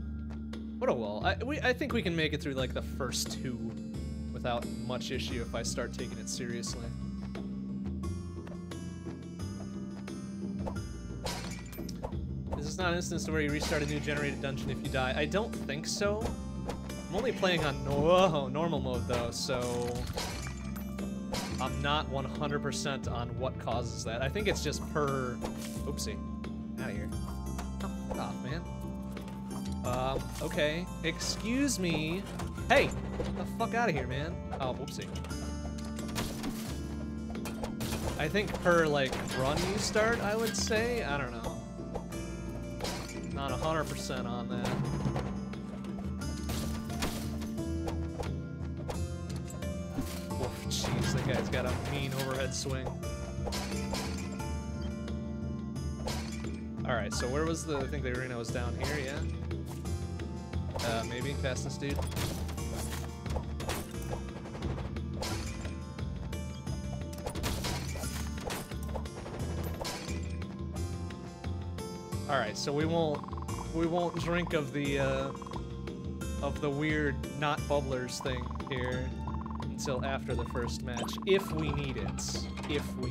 S1: What a wall. I, we, I think we can make it through like the first two without much issue if I start taking it seriously. Is not an instance where you restart a new generated dungeon if you die. I don't think so. I'm only playing on no normal mode though, so I'm not 100% on what causes that. I think it's just per... Oopsie. Out of here. Oh, fuck off, man. Um, okay. Excuse me. Hey! The fuck out of here, man. Oh, whoopsie. I think per, like, run you start, I would say? I don't know. Not 100% on that. Oof, jeez, that guy's got a mean overhead swing. Alright, so where was the, I think the arena was down here, yeah? Uh, maybe, fastness dude. Alright, so we won't, we won't drink of the, uh, of the weird not bubblers thing here until after the first match, if we need it. If we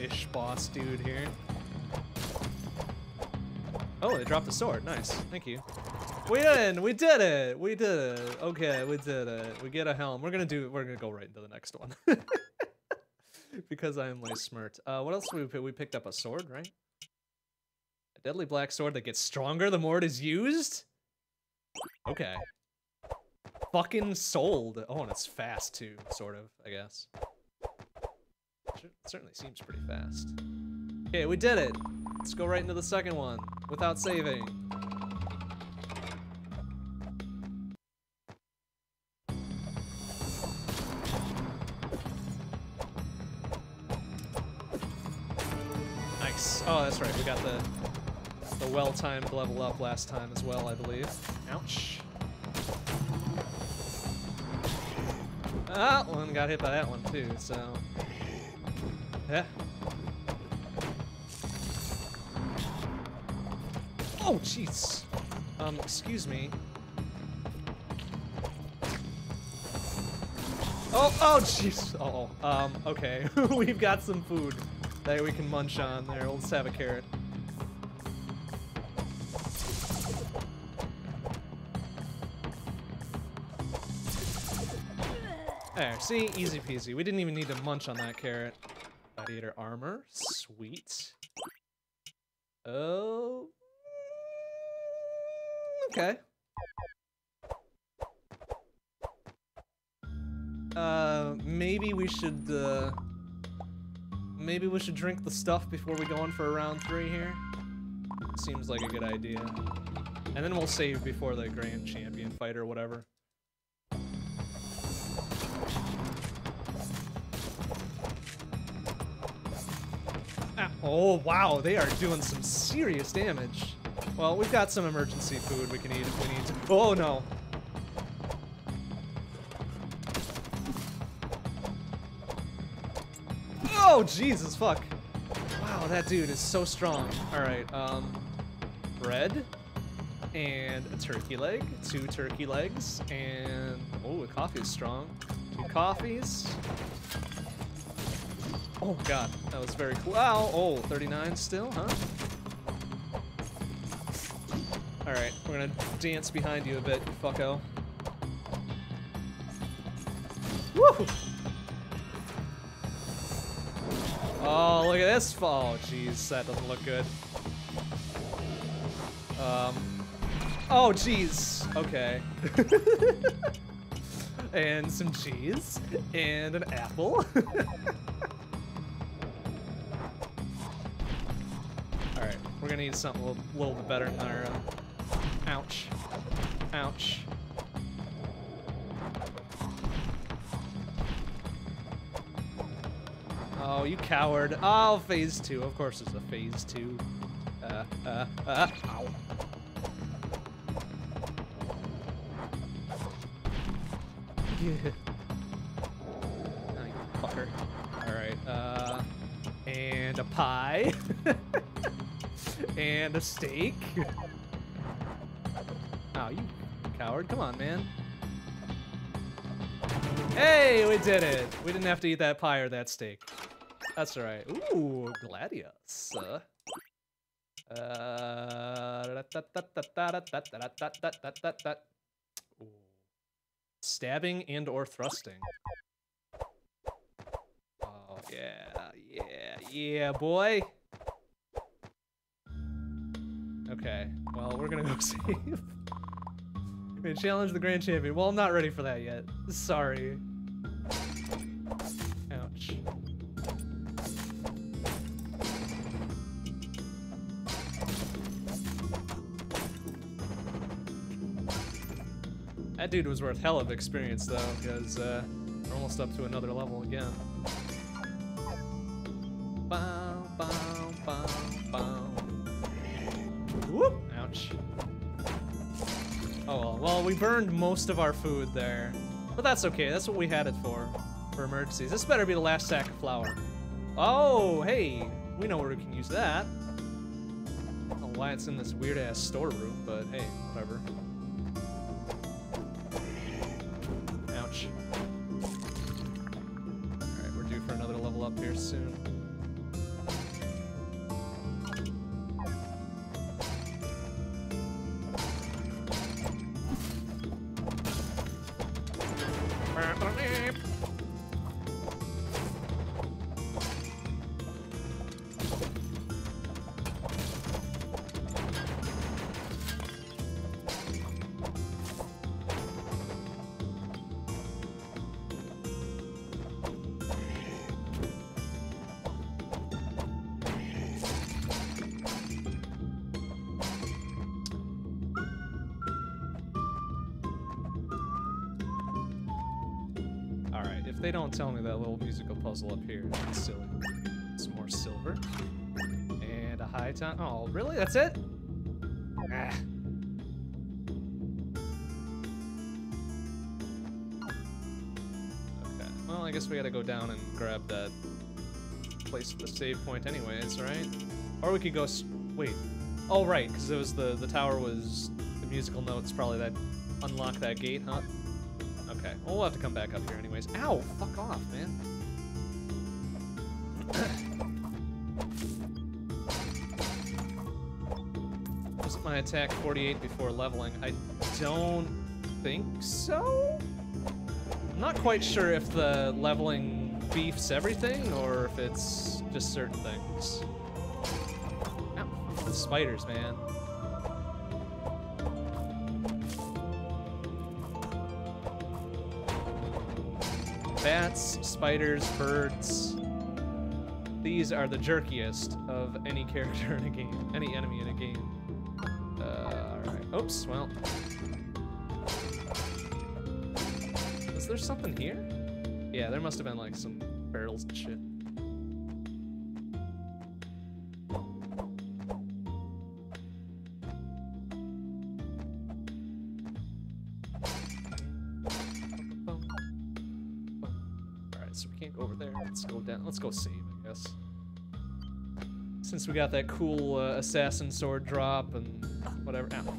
S1: final-ish boss dude here. Oh, they dropped a sword. Nice. Thank you. We did We did it! We did it! Okay, we did it. We get a helm. We're gonna do- we're gonna go right into the next one. because I am like smart. Uh, what else we we picked up a sword, right? A deadly black sword that gets stronger the more it is used? Okay. Fucking sold. Oh, and it's fast too, sort of, I guess. It certainly seems pretty fast. Okay, we did it. Let's go right into the second one without saving. Nice. Oh, that's right. We got the the well-timed level up last time as well, I believe. Ouch. Ah, one got hit by that one too, so. Yeah. Oh, jeez. Um, excuse me. Oh, oh, jeez. Oh. Um, okay. We've got some food that we can munch on there. Let's have a carrot. There, see? Easy peasy. We didn't even need to munch on that carrot. Armor. Sweet. Oh. Okay. Uh, maybe we should, uh... Maybe we should drink the stuff before we go on for a round three here. Seems like a good idea. And then we'll save before the grand champion fight or whatever. Oh, wow, they are doing some serious damage. Well, we've got some emergency food we can eat if we need to. Oh, no. Oh, Jesus, fuck. Wow, that dude is so strong. All right, um, bread and a turkey leg, two turkey legs, and, oh, the coffee is strong. Two coffees. Oh, God, that was very cool. Wow, oh, 39 still, huh? All right, we're gonna dance behind you a bit, you fucko. Woo! Oh, look at this fall. Oh, jeez, that doesn't look good. Um. Oh, jeez. Okay. and some cheese. And an apple. need something a little, little bit better than our... Uh, ouch. Ouch. Oh, you coward. Oh, phase two. Of course it's a phase two. Uh, uh, uh, ow. Yeah. Oh, fucker. Alright, uh, and a pie. a steak. Oh, you coward. Come on, man. Hey, we did it. We didn't have to eat that pie or that steak. That's right. Ooh, Gladius. Uh. Stabbing and or thrusting. Oh, yeah, yeah, yeah, boy. Okay, well, we're gonna go save. we challenge the Grand Champion. Well, I'm not ready for that yet. Sorry. Ouch. That dude was worth hell of experience though, because uh, we're almost up to another level again. Bow, we burned most of our food there. But that's okay, that's what we had it for. For emergencies. This better be the last sack of flour. Oh, hey! We know where we can use that. I don't know why it's in this weird-ass storeroom, but hey, whatever. They don't tell me that little musical puzzle up here, that's silly. Some more silver. And a high time. Oh, really? That's it? Ah. Okay, well, I guess we gotta go down and grab that place the save point anyways, right? Or we could go... s- Wait. Oh, right, because it was the, the tower was... The musical notes probably that unlock that gate, huh? Well, we'll have to come back up here anyways. Ow! Fuck off, man. Wasn't my attack 48 before leveling? I don't think so? I'm not quite sure if the leveling beefs everything or if it's just certain things. Ow, the spiders, man. Bats, spiders, birds. These are the jerkiest of any character in a game, any enemy in a game. Uh, alright. Oops, well. Is there something here? Yeah, there must have been like some barrels and shit. We got that cool uh, assassin sword drop and whatever. Ow,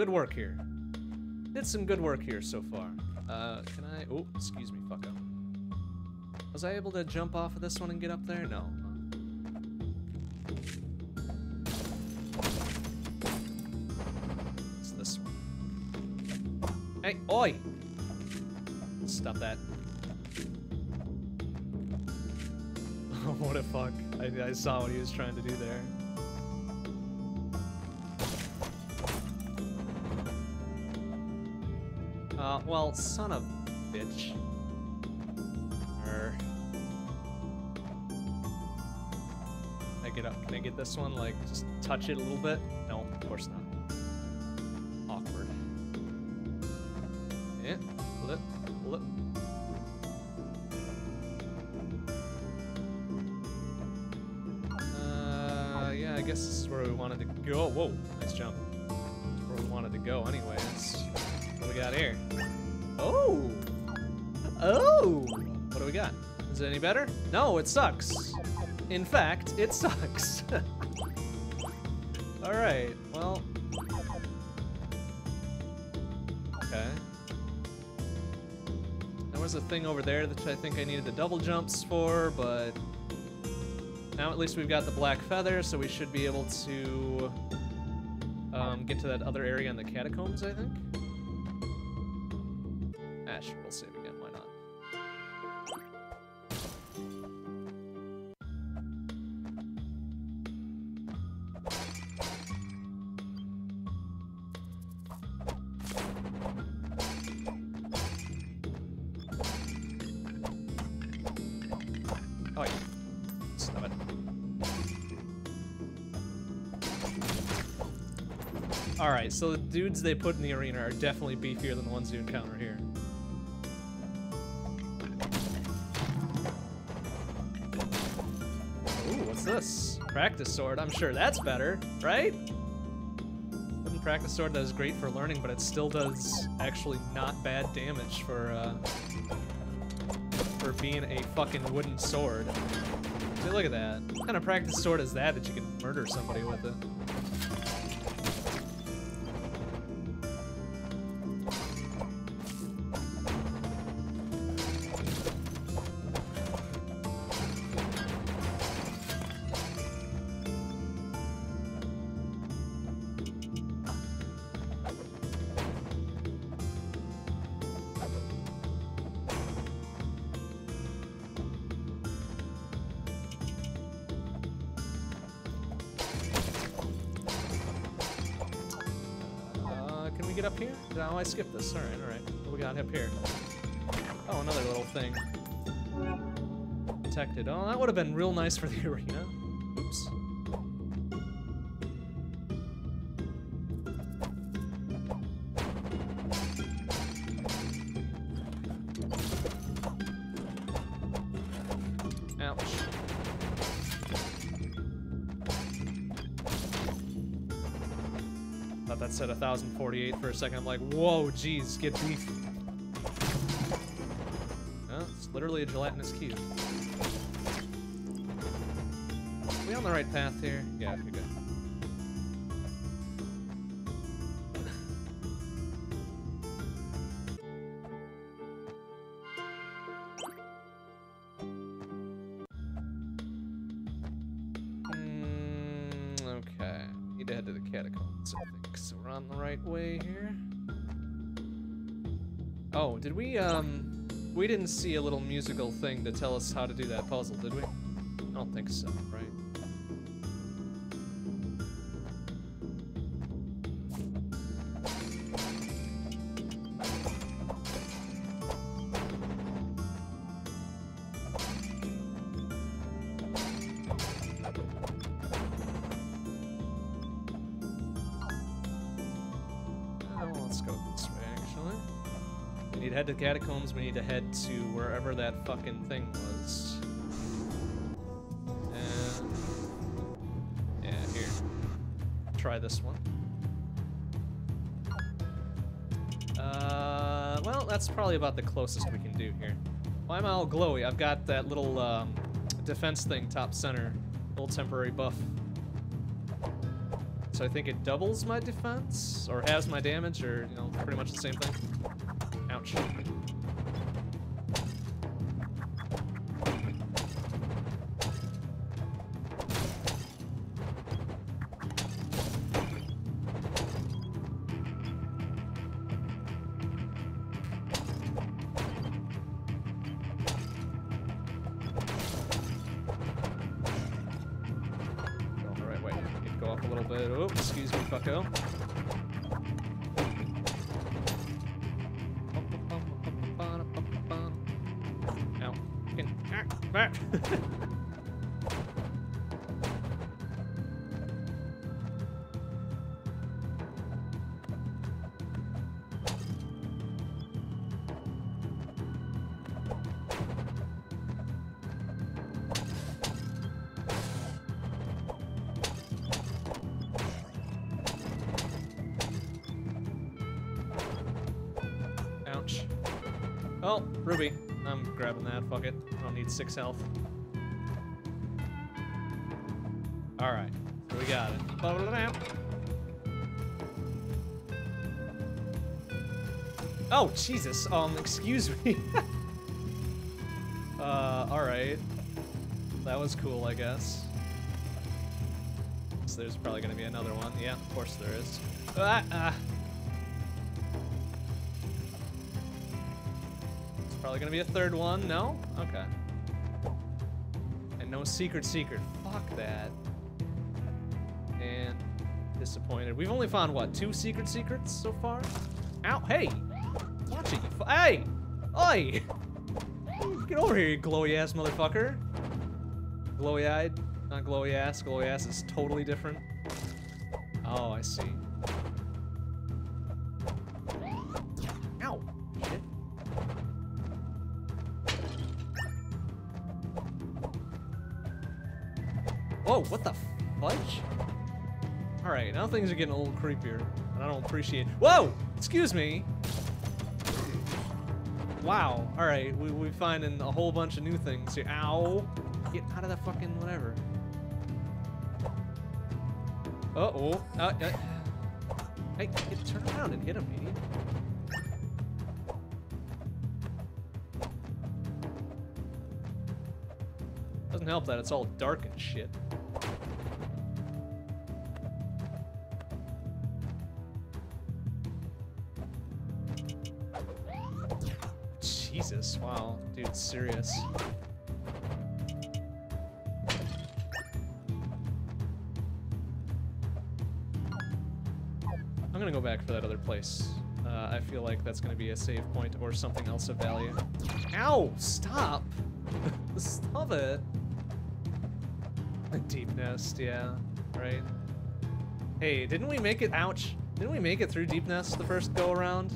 S1: good work here. Did some good work here so far. Uh, can I... Oh, excuse me, fuck up. Was I able to jump off of this one and get up there? No. It's this one. Hey, oi! Stop that. what a fuck. I, I saw what he was trying to do well, son of a bitch. Err. Can I get up? Can I get this one? Like, just touch it a little bit? Is it any better? No, it sucks. In fact, it sucks. Alright, well. Okay. There was a thing over there that I think I needed the double jumps for, but now at least we've got the black feather, so we should be able to um, get to that other area in the catacombs, I think. Sure, we'll save again, Alright, so the dudes they put in the arena are definitely beefier than the ones you encounter here. Ooh, what's this? Practice sword. I'm sure that's better, right? Wooden practice sword does great for learning, but it still does actually not bad damage for uh, for being a fucking wooden sword. See, look at that. What kind of practice sword is that that you can murder somebody with it? For the arena. Oops. Ouch. Thought that said 1048 for a second. I'm like, whoa, geez, get beef. No, it's literally a gelatinous cube. Right path here? Yeah, we're good. Mm, okay. Need to head to the catacombs, I think. So we're on the right way here. Oh, did we, um... We didn't see a little musical thing to tell us how to do that puzzle, did we? I don't think so, right? To wherever that fucking thing was. And yeah, here. Try this one. Uh, well, that's probably about the closest we can do here. Why am I all glowy? I've got that little um, defense thing top center, little temporary buff. So I think it doubles my defense, or has my damage, or, you know, pretty much the same thing. Fucko. Ow. Fucking- ah, six health. Alright. So we got it. Oh, Jesus. Um, excuse me. uh, alright. That was cool, I guess. So there's probably gonna be another one. Yeah, of course there is. Ah, ah. Probably gonna be a third one. No? Secret secret. Fuck that. And disappointed. We've only found what, two secret secrets so far? Ow, hey! Watch it, you Hey! Oi! Get over here, you glowy ass motherfucker. Glowy eyed, not glowy ass. Glowy ass is totally different. Oh, I see. Things are getting a little creepier. And I don't appreciate- it. Whoa! Excuse me! Wow, alright, we, we finding a whole bunch of new things here. Ow! Get out of that fucking whatever. Uh-oh. Uh, uh. Hey, get, turn around and hit him, idiot. Doesn't help that it's all dark and shit. Serious. I'm gonna go back for that other place. Uh, I feel like that's gonna be a save point or something else of value. Ow! Stop! Stop it! A deep nest, yeah. Right. Hey, didn't we make it- ouch! Didn't we make it through deep nest the first go around?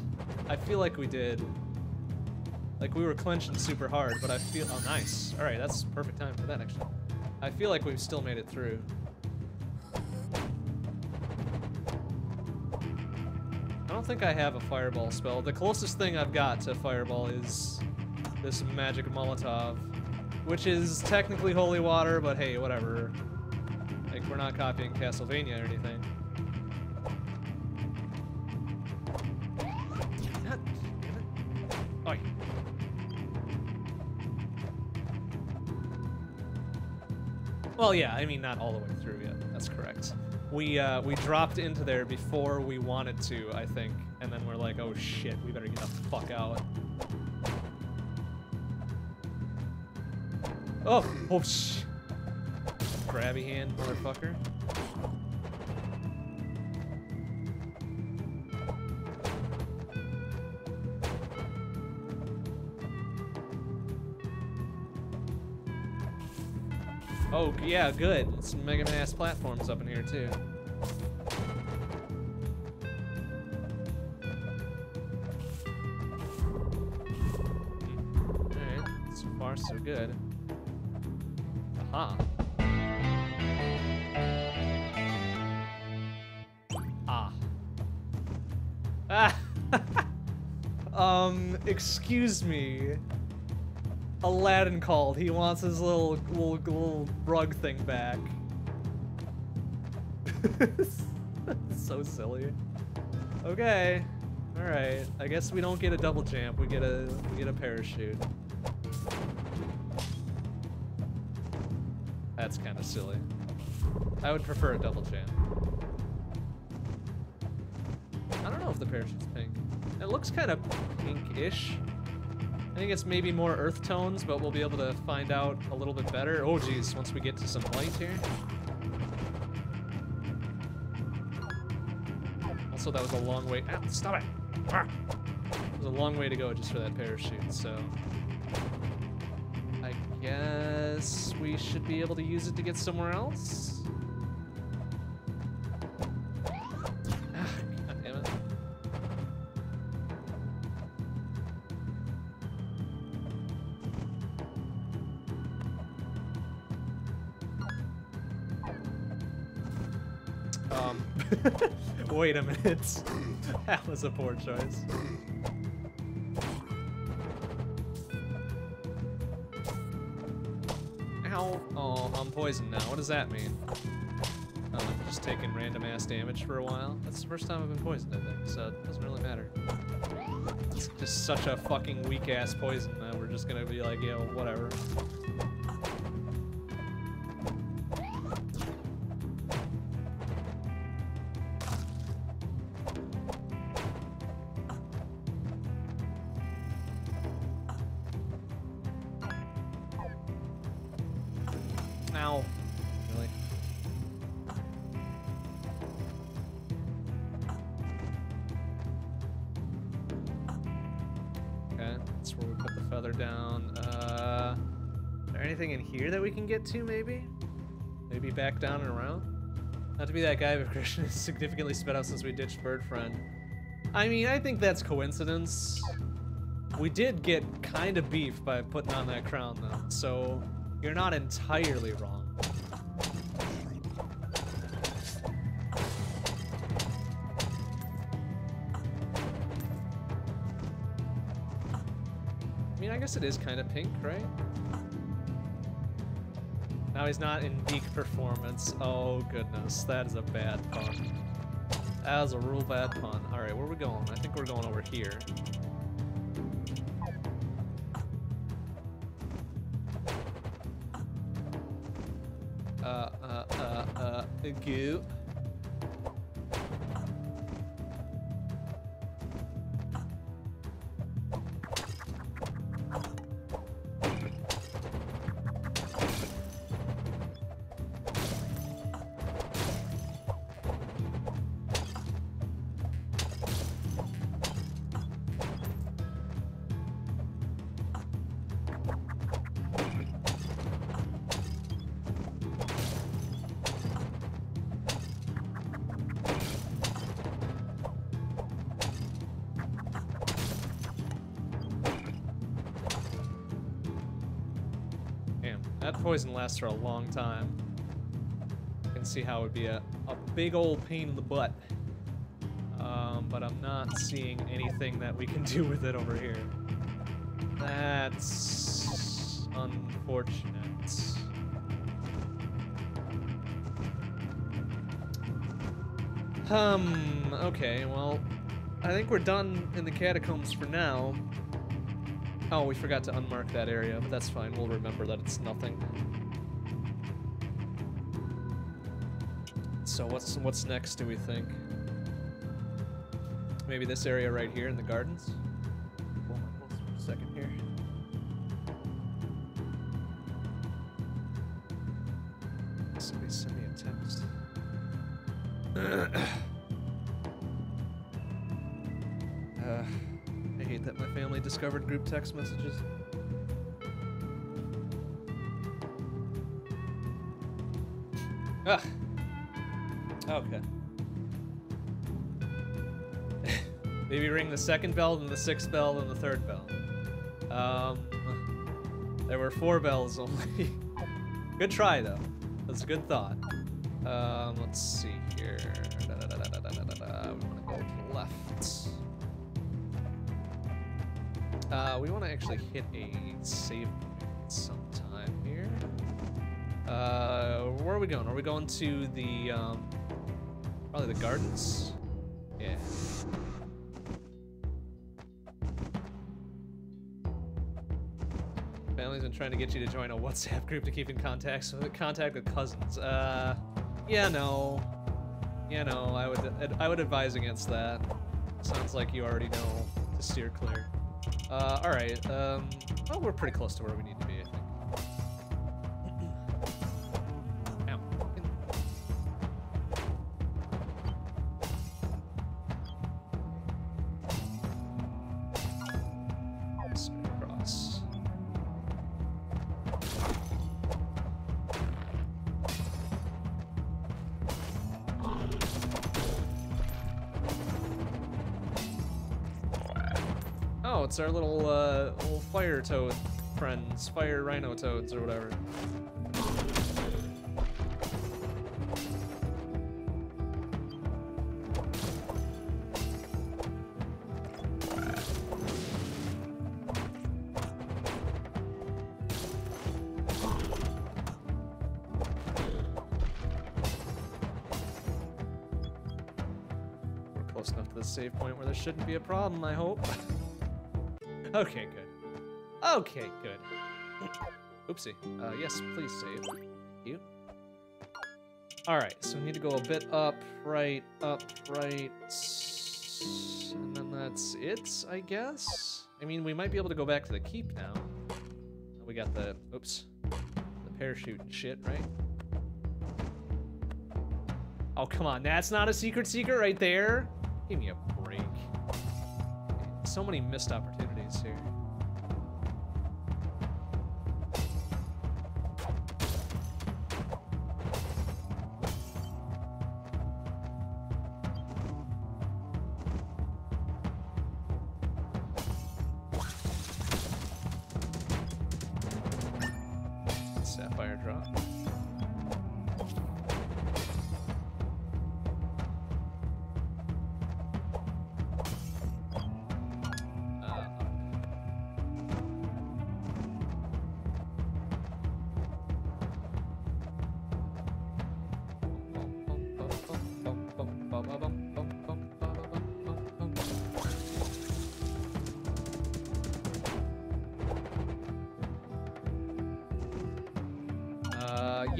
S1: I feel like we did. Like, we were clenching super hard, but I feel- oh, nice. Alright, that's perfect time for that, actually. I feel like we've still made it through. I don't think I have a fireball spell. The closest thing I've got to fireball is this magic Molotov, which is technically holy water, but hey, whatever. Like, we're not copying Castlevania or anything. Well, yeah, I mean, not all the way through yet. That's correct. We, uh, we dropped into there before we wanted to, I think, and then we're like, oh shit, we better get the fuck out. Oh, oh sh. Grabby hand, motherfucker. Oh, yeah, good. Some Mega Man ass platforms up in here, too. Alright, so far so good. Aha. Ah. Ah. um, excuse me. Aladdin called. He wants his little little, little rug thing back. so silly. Okay. All right. I guess we don't get a double jump. We get a we get a parachute. That's kind of silly. I would prefer a double jump. I don't know if the parachute's pink. It looks kind of pink-ish. I think it's maybe more earth tones, but we'll be able to find out a little bit better. Oh geez, once we get to some light here. Also, that was a long way. Ah, stop it! Ah. It was a long way to go just for that parachute, so. I guess we should be able to use it to get somewhere else. Wait a minute. that was a poor choice. Ow. Oh, I'm poisoned now. What does that mean? Oh, I'm just taking random ass damage for a while. That's the first time I've been poisoned, I think, so it doesn't really matter. It's just such a fucking weak ass poison that we're just gonna be like, yo, whatever. be that guy, but Christian has significantly sped up since we ditched Bird Friend. I mean, I think that's coincidence. We did get kind of beef by putting on that crown, though, so you're not entirely wrong. I mean, I guess it is kind of pink, right? Now he's not in peak performance. Oh goodness, that is a bad pun. That was a real bad pun. Alright, where are we going? I think we're going over here. Poison lasts for a long time. I can see how it would be a, a big old pain in the butt. Um, but I'm not seeing anything that we can do with it over here. That's unfortunate. Um, okay, well, I think we're done in the catacombs for now. Oh, we forgot to unmark that area, but that's fine. We'll remember that it's nothing. So what's what's next, do we think? Maybe this area right here in the gardens? Group text messages. Ah. Okay. Maybe ring the second bell, then the sixth bell, then the third bell. Um, there were four bells only. good try, though. That's a good thought. Um, let's see here. Uh, we want to actually hit a save point sometime here. Uh, where are we going? Are we going to the, um, probably the gardens? Yeah. Family's been trying to get you to join a WhatsApp group to keep in contact, so contact with cousins. Uh, yeah, no. Yeah, no, I would, I would advise against that. Sounds like you already know to steer clear. Uh, alright, um, well, we're pretty close to where we need to be, It's our little, uh, little fire toad friends, fire rhino toads or whatever. We're close enough to the save point where there shouldn't be a problem, I hope. Okay, good. Okay, good. Oopsie. Uh, yes, please save. You. Alright, so we need to go a bit up, right, up, right, and then that's it, I guess? I mean, we might be able to go back to the keep now. We got the, oops, the parachute and shit, right? Oh, come on, that's not a secret secret right there? Give me a break. So many missed opportunities here.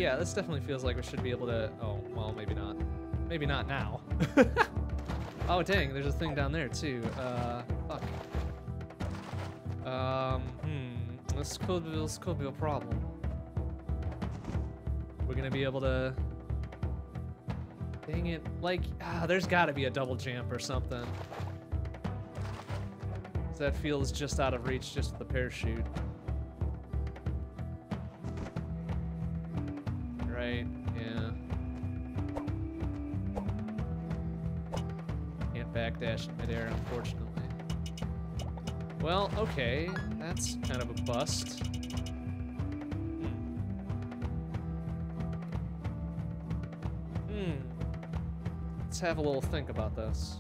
S1: Yeah, this definitely feels like we should be able to... Oh, well, maybe not. Maybe not now. oh, dang, there's a thing down there, too. Uh, fuck. Um, hmm, this could, be, this could be a problem. We're gonna be able to... Dang it. Like, ah, there's gotta be a double jump or something. That feels just out of reach just with the parachute. Backdash midair, unfortunately. Well, okay, that's kind of a bust. Hmm. Let's have a little think about this.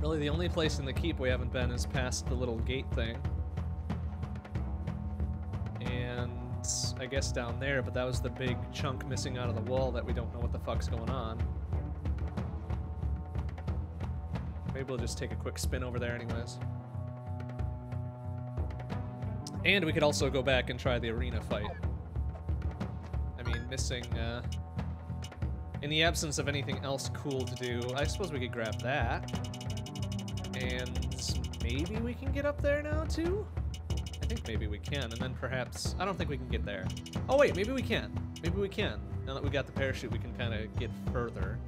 S1: Really, the only place in the keep we haven't been is past the little gate thing. Guess down there, but that was the big chunk missing out of the wall that we don't know what the fuck's going on. Maybe we'll just take a quick spin over there anyways. And we could also go back and try the arena fight. I mean, missing, uh... In the absence of anything else cool to do, I suppose we could grab that. And maybe we can get up there now, too? Think maybe we can, and then perhaps... I don't think we can get there. Oh, wait, maybe we can. Maybe we can. Now that we got the parachute, we can kind of get further.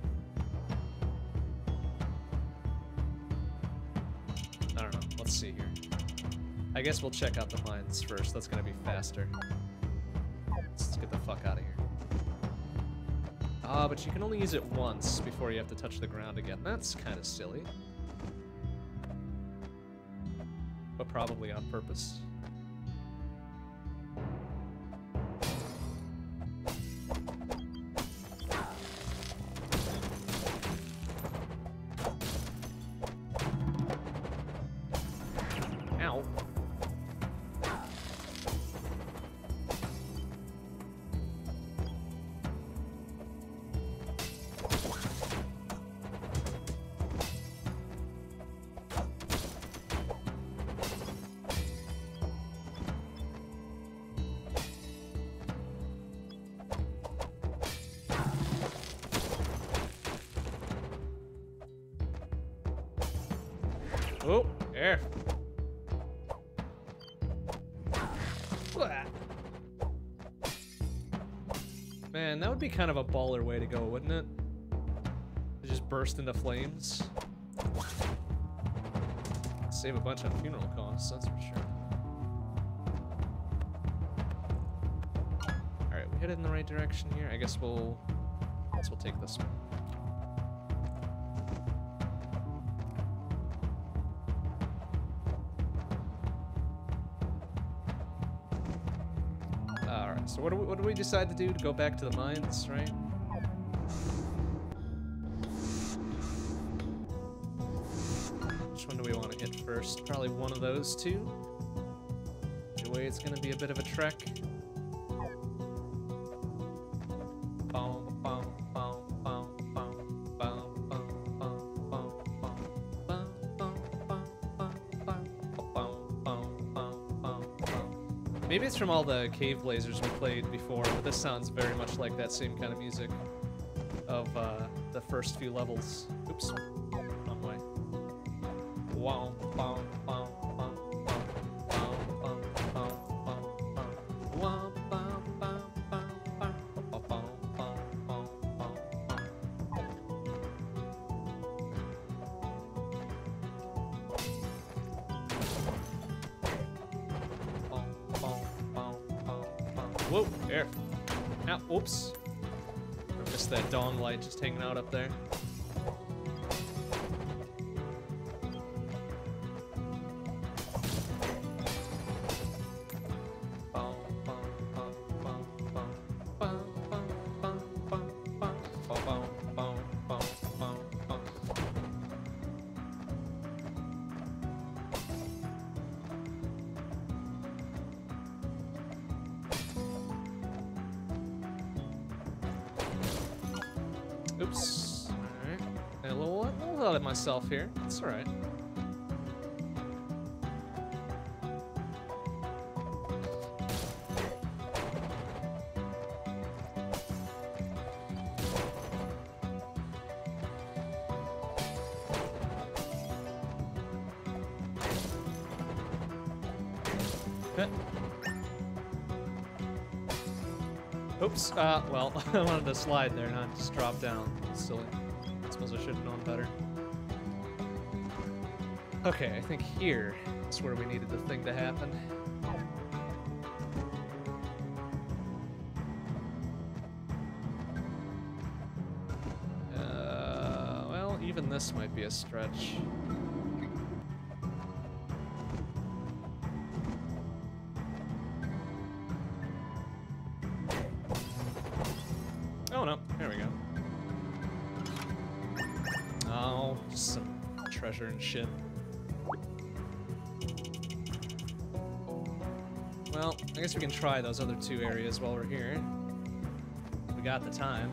S1: I don't know. Let's see here. I guess we'll check out the mines first. That's going to be faster. Let's get the fuck out of here. Ah, but you can only use it once before you have to touch the ground again. That's kind of silly. But probably on purpose. Be kind of a baller way to go, wouldn't it? To just burst into flames. Save a bunch on funeral costs, that's for sure. Alright, we headed in the right direction here. I guess we'll... I guess we'll take this one. Decide to do? To go back to the mines, right? Which one do we want to hit first? Probably one of those two. Either way, it's going to be a bit of a trek. Maybe it's from all the cave blazers we played before, but this sounds very much like that same kind of music of uh, the first few levels. Oops, wrong way. Wow, wow, myself here. It's all right. Oops, uh, well, I wanted to slide there, not just drop down. Silly. I suppose I should have known better. Okay, I think here is where we needed the thing to happen. Uh, well, even this might be a stretch. I guess we can try those other two areas while we're here. We got the time.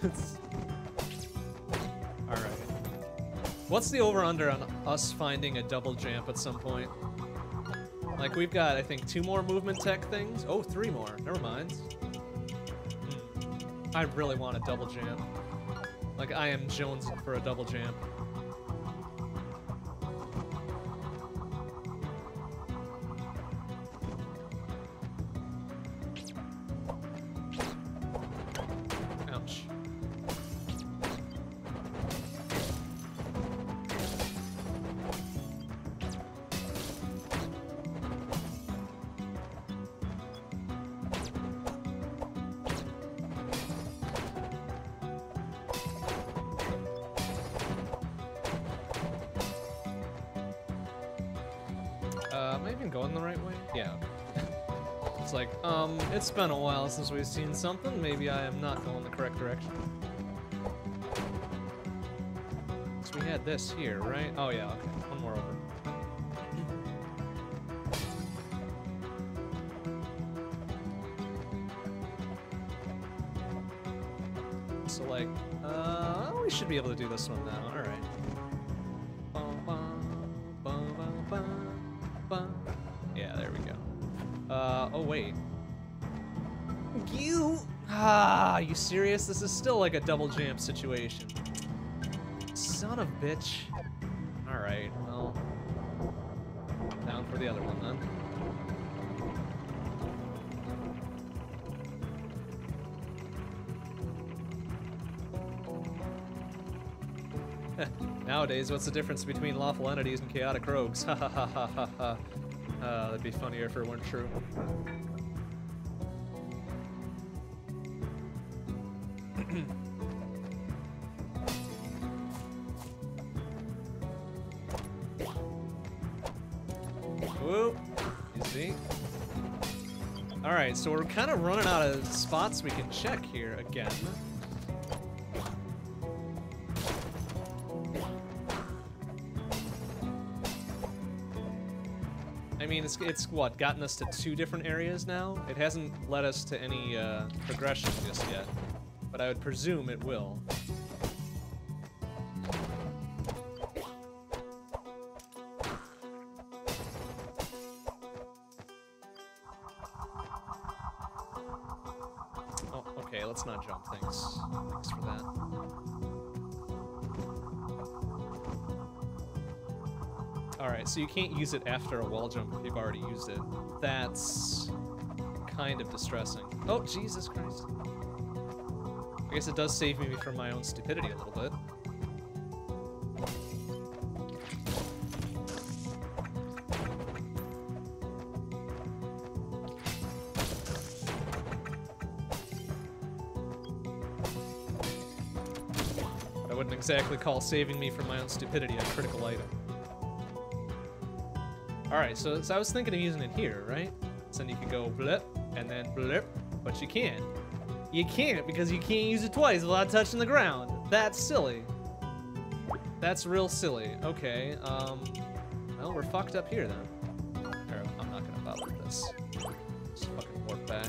S1: Alright. What's the over-under on us finding a double jump at some point? Like, we've got, I think, two more movement tech things. Oh, three more. Never mind. Hmm. I really want a double jump. Like, I am jonesing for a double jump. While since we've seen something. Maybe I am not going the correct direction. So we had this here, right? Oh yeah, okay. One more over. So like, uh, we should be able to do this one now. All right. Yeah, there we go. Uh, oh wait. Ah, you serious? This is still like a double jump situation. Son of bitch. All right, well, down for the other one then. Nowadays, what's the difference between lawful entities and chaotic rogues? Ha ha ha ha ha ha. Uh, that'd be funnier if it weren't true. Alright, so we're kind of running out of spots we can check here again. I mean, it's, it's what, gotten us to two different areas now? It hasn't led us to any uh, progression just yet, but I would presume it will. Can't use it after a wall jump if you've already used it. That's kind of distressing. Oh, Jesus Christ. I guess it does save me from my own stupidity a little bit. I wouldn't exactly call saving me from my own stupidity a critical item. Alright, so, so I was thinking of using it here, right? So then you could go blip, and then blip, but you can't. You can't because you can't use it twice without touching the ground. That's silly. That's real silly. Okay, um, well, we're fucked up here then. I'm not gonna bother with this. Just fucking warp back.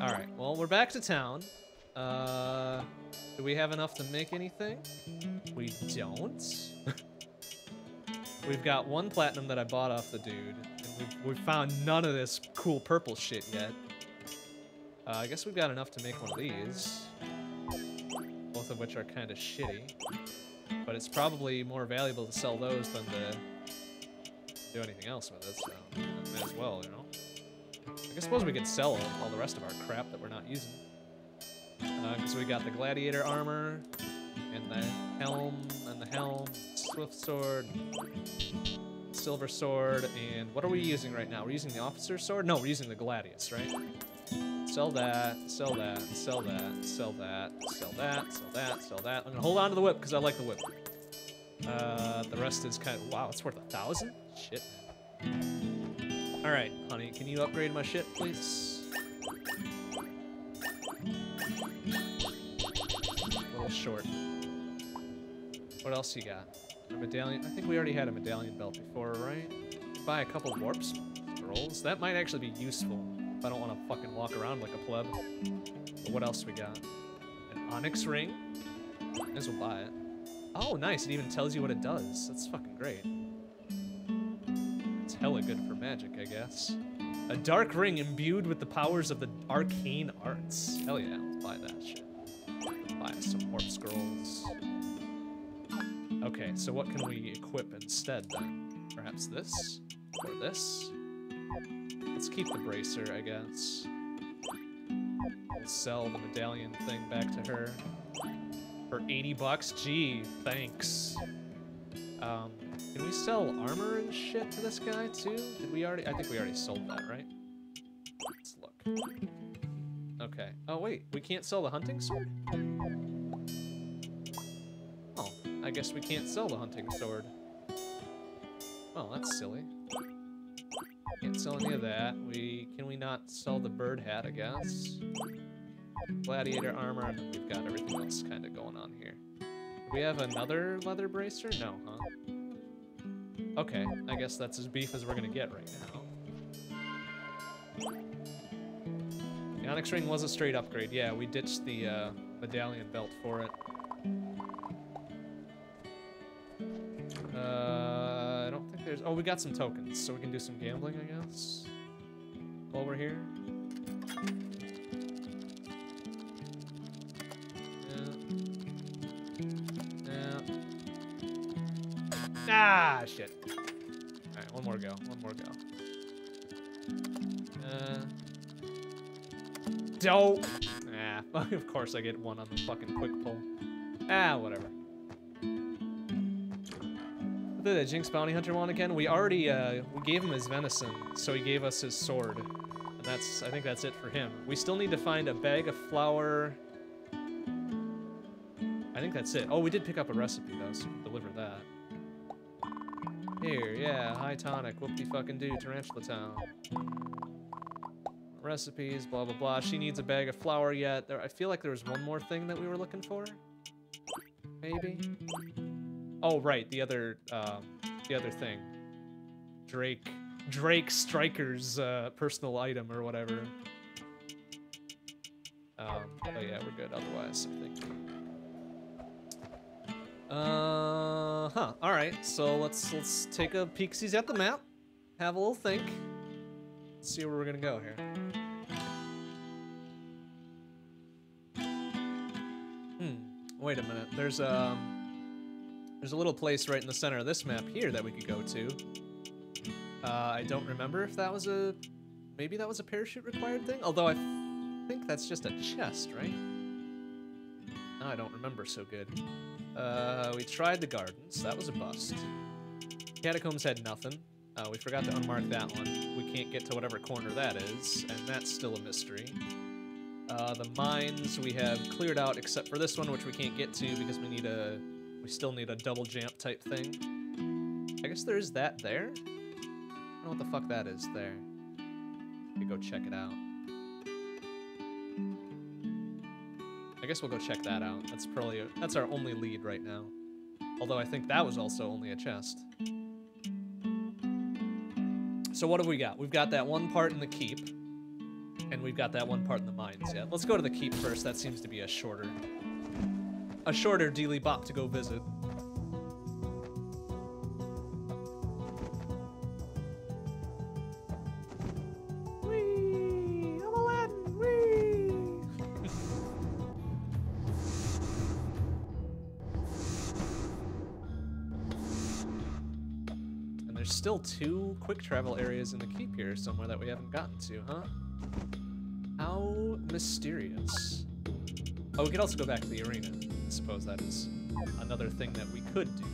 S1: Alright, well, we're back to town. Uh, do we have enough to make anything? We don't. we've got one platinum that I bought off the dude, and we've, we've found none of this cool purple shit yet. Uh, I guess we've got enough to make one of these. Both of which are kind of shitty. But it's probably more valuable to sell those than to do anything else with it, so might as well, you know? I suppose we could sell all the rest of our crap that we're not using. Because uh, we got the gladiator armor, and the helm, and the helm, swift sword, silver sword, and what are we using right now? We're using the officer's sword? No, we're using the gladius, right? Sell that, sell that, sell that, sell that, sell that, sell that, sell that. I'm gonna hold on to the whip because I like the whip. Uh, the rest is kind of, wow, it's worth a thousand? Shit, All right, honey, can you upgrade my shit, please? A little short. What else you got? A medallion? I think we already had a medallion belt before, right? Buy a couple warp scrolls. That might actually be useful if I don't want to fucking walk around like a pleb. But what else we got? An onyx ring? Might as well buy it. Oh, nice. It even tells you what it does. That's fucking great. It's hella good for magic, I guess. A dark ring imbued with the powers of the arcane arts. Hell yeah, let's buy that shit. Buy some warp scrolls. Okay, so what can we equip instead then? Perhaps this? Or this? Let's keep the bracer, I guess. We'll sell the medallion thing back to her. For 80 bucks? Gee, thanks. Um, can we sell armor and shit to this guy too? Did we already? I think we already sold that, right? Let's look. Okay. Oh wait, we can't sell the hunting sword? Oh, I guess we can't sell the hunting sword. Well, that's silly. Can't sell any of that. We can we not sell the bird hat? I guess. Gladiator armor, we've got everything else kind of going on here. Do we have another leather bracer? No, huh? Okay, I guess that's as beef as we're gonna get right now. The Onyx Ring was a straight upgrade. Yeah, we ditched the uh, medallion belt for it. Uh, I don't think there's... Oh, we got some tokens, so we can do some gambling, I guess. While we're here. Ah, shit. Alright, one more go. One more go. Uh. Dope. Ah, of course I get one on the fucking quick pull. Ah, whatever. What did the Jinx Bounty Hunter want again? We already, uh, we gave him his venison, so he gave us his sword. And that's, I think that's it for him. We still need to find a bag of flour. I think that's it. Oh, we did pick up a recipe, though, so deliver. Here, yeah, high tonic, whoop-de-fucking-do, Tarantula Town. Recipes, blah, blah, blah. She needs a bag of flour yet. There, I feel like there was one more thing that we were looking for. Maybe? Oh, right, the other, um, the other thing. Drake, Drake Striker's uh, personal item or whatever. Um, but yeah, we're good otherwise, I think. Uh huh. All right. So let's let's take a peeksies at the map, have a little think, see where we're gonna go here. Hmm. Wait a minute. There's a um, there's a little place right in the center of this map here that we could go to. Uh, I don't remember if that was a maybe that was a parachute required thing. Although I think that's just a chest, right? No, I don't remember so good. Uh, we tried the gardens. That was a bust. Catacombs had nothing. Uh, we forgot to unmark that one. We can't get to whatever corner that is, and that's still a mystery. Uh, the mines we have cleared out except for this one, which we can't get to because we need a... We still need a double jump type thing. I guess there is that there? I don't know what the fuck that is there. We go check it out. Guess we'll go check that out. That's probably a, that's our only lead right now. Although I think that was also only a chest. So what have we got? We've got that one part in the keep. And we've got that one part in the mines, yeah. Let's go to the keep first. That seems to be a shorter... A shorter dealy bop to go visit. Two quick travel areas in the keep here somewhere that we haven't gotten to, huh? How mysterious. Oh, we could also go back to the arena. I suppose that is another thing that we could do.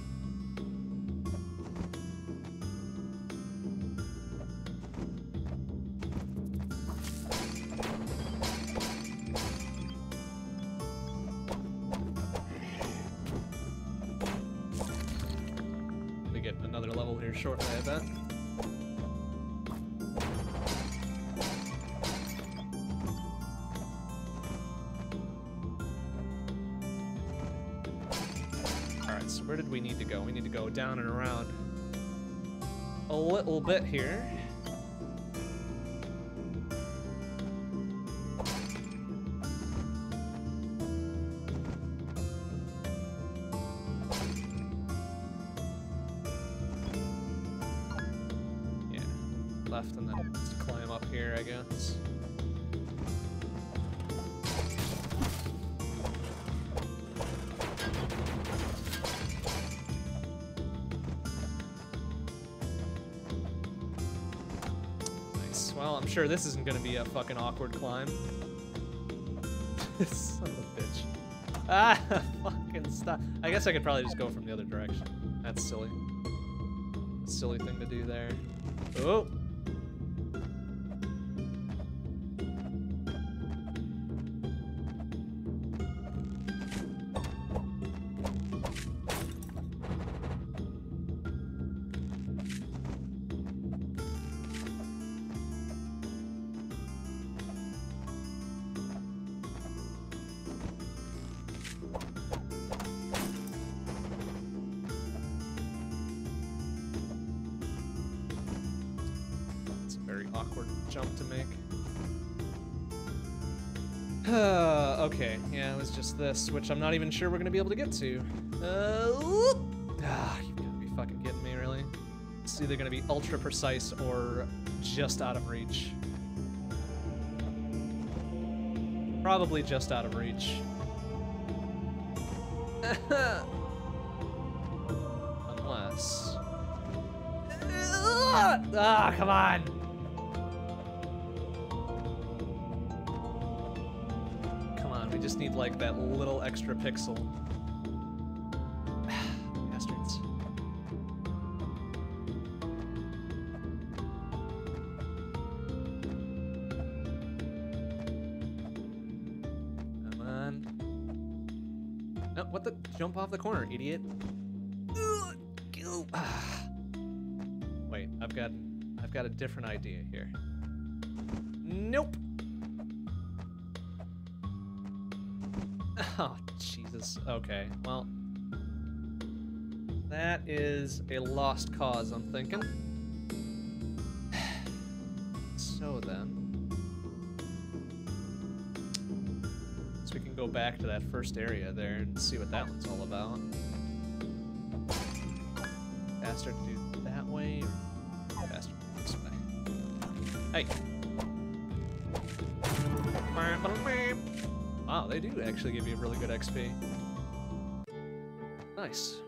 S1: Sure this isn't gonna be a fucking awkward climb. Son of a bitch. Ah, fucking stop. I guess I could probably just go from the other direction. That's silly. Silly thing to do there. Oh! This, which I'm not even sure we're gonna be able to get to. Uh, ah, you gotta be fucking kidding me, really? It's either gonna be ultra precise or just out of reach. Probably just out of reach. Unless. Ah, come on! Just need like that little extra pixel. Bastards. Come on. No, what the? Jump off the corner, idiot. Wait, I've got I've got a different idea here. Nope. Okay. Well. That is a lost cause, I'm thinking. So then... So we can go back to that first area there and see what that one's all about. Faster to do that way, or faster this way? Hey! Wow, they do actually give you really good XP. Nice.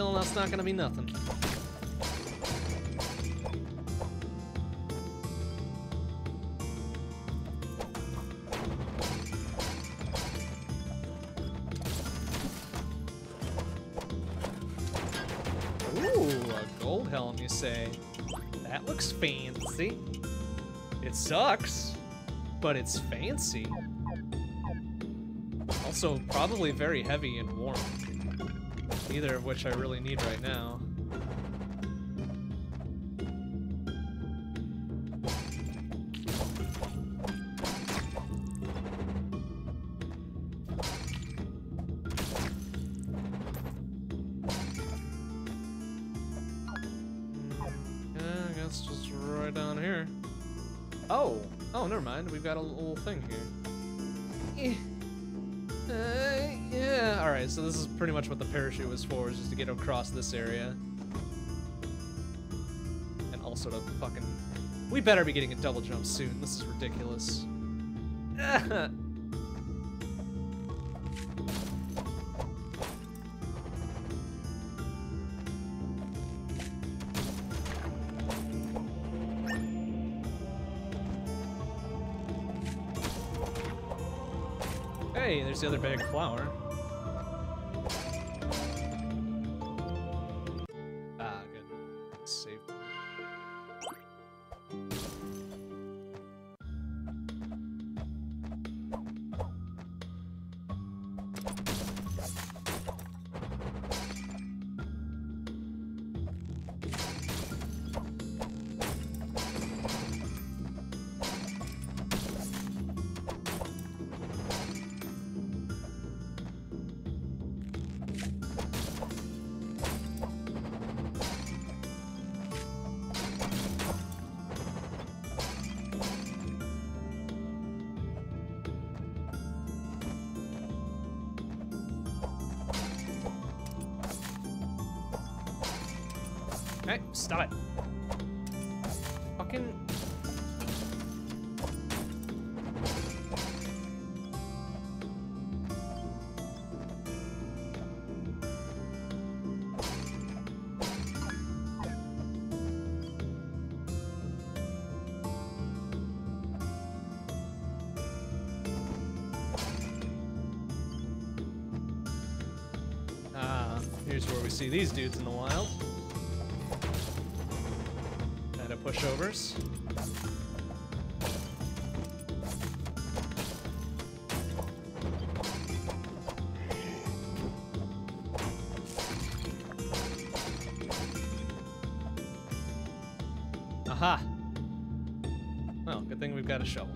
S1: Feeling that's not gonna be nothing. Ooh, a gold helm, you say? That looks fancy. It sucks, but it's fancy. Also, probably very heavy and warm. Neither of which I really need right now. Pretty much what the parachute was for, is just to get across this area, and also to fucking. We better be getting a double jump soon. This is ridiculous. Hey, there's the other bag of flour. See these dudes in the wild. Kind of pushovers. Aha! Well, good thing we've got a shovel.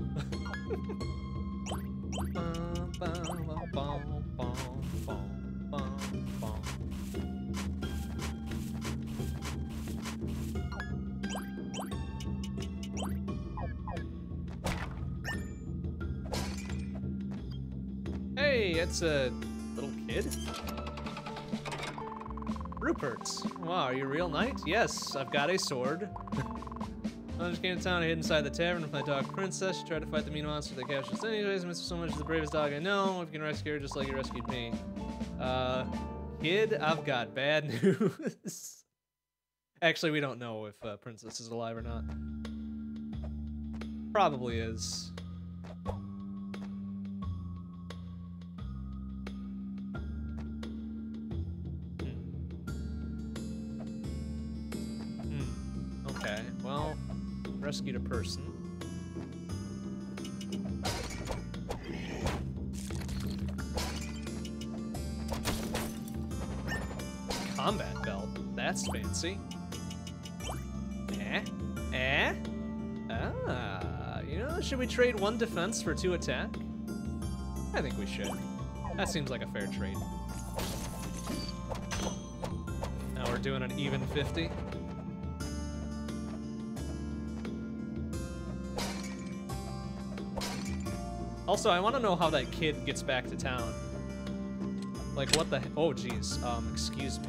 S1: It's a little kid? Rupert. Wow, are you a real knight? Yes, I've got a sword. I just came to town, I hid inside the tavern with my dog Princess. She tried to fight the mean monster that captured us anyways. Her so much. She's the bravest dog I know. If you can rescue her just like you rescued me. Uh, kid, I've got bad news. Actually, we don't know if uh, Princess is alive or not. Probably is. Rescued a person. Combat belt. That's fancy. Eh? Eh? Ah, you know, should we trade one defense for two attack? I think we should. That seems like a fair trade. Now we're doing an even 50. Also, I want to know how that kid gets back to town. Like, what the Oh, jeez. Um, excuse me.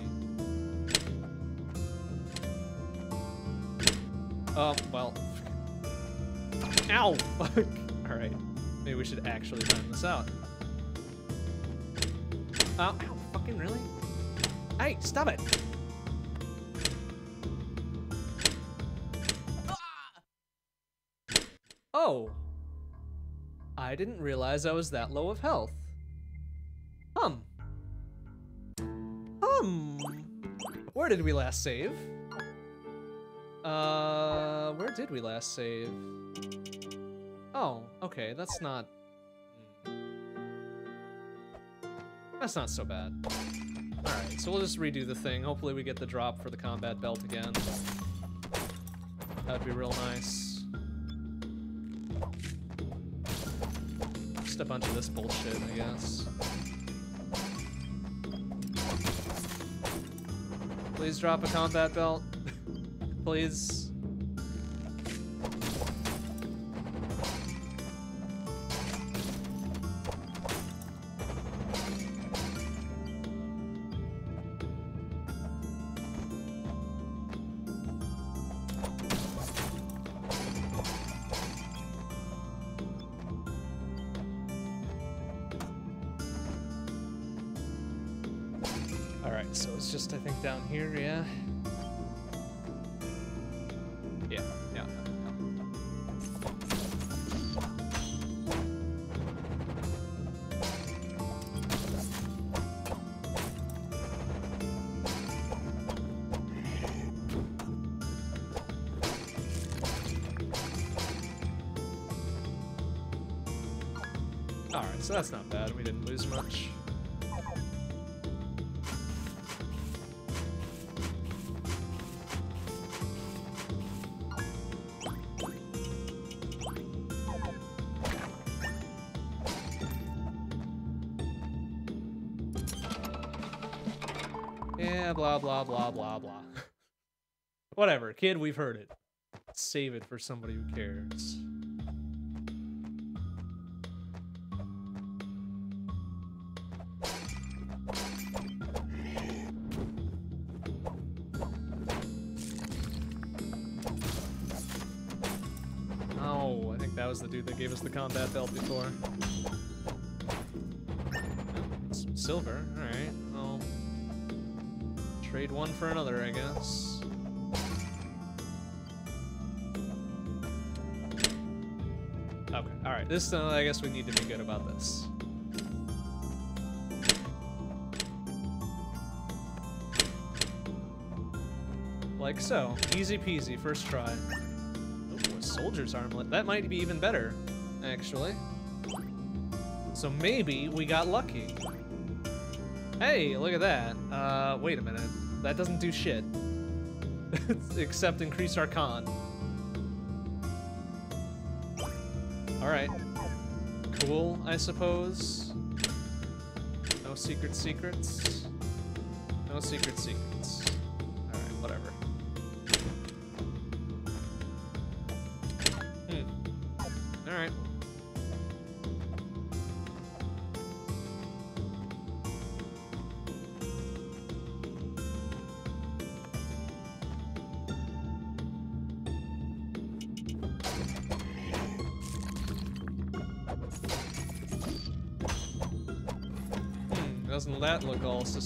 S1: Oh, well. Ow! Fuck. Alright. Maybe we should actually find this out. Oh, ow, fucking really? Hey, stop it! Oh. I didn't realize I was that low of health. Hum. Hum. Where did we last save? Uh, where did we last save? Oh, okay, that's not... That's not so bad. Alright, so we'll just redo the thing. Hopefully we get the drop for the combat belt again. That'd be real nice. Just a bunch of this bullshit, I guess. Please drop a combat belt. Please. Blah, blah, blah, blah. Whatever, kid, we've heard it. Save it for somebody who cares. Oh, I think that was the dude that gave us the combat belt for another, I guess. Okay, alright. This, uh, I guess we need to be good about this. Like so. Easy peasy, first try. Ooh, a soldier's armlet. That might be even better, actually. So maybe we got lucky. Hey, look at that. Uh, wait a minute. That doesn't do shit. Except increase our con. Alright. Cool, I suppose. No secret secrets. No secret secrets.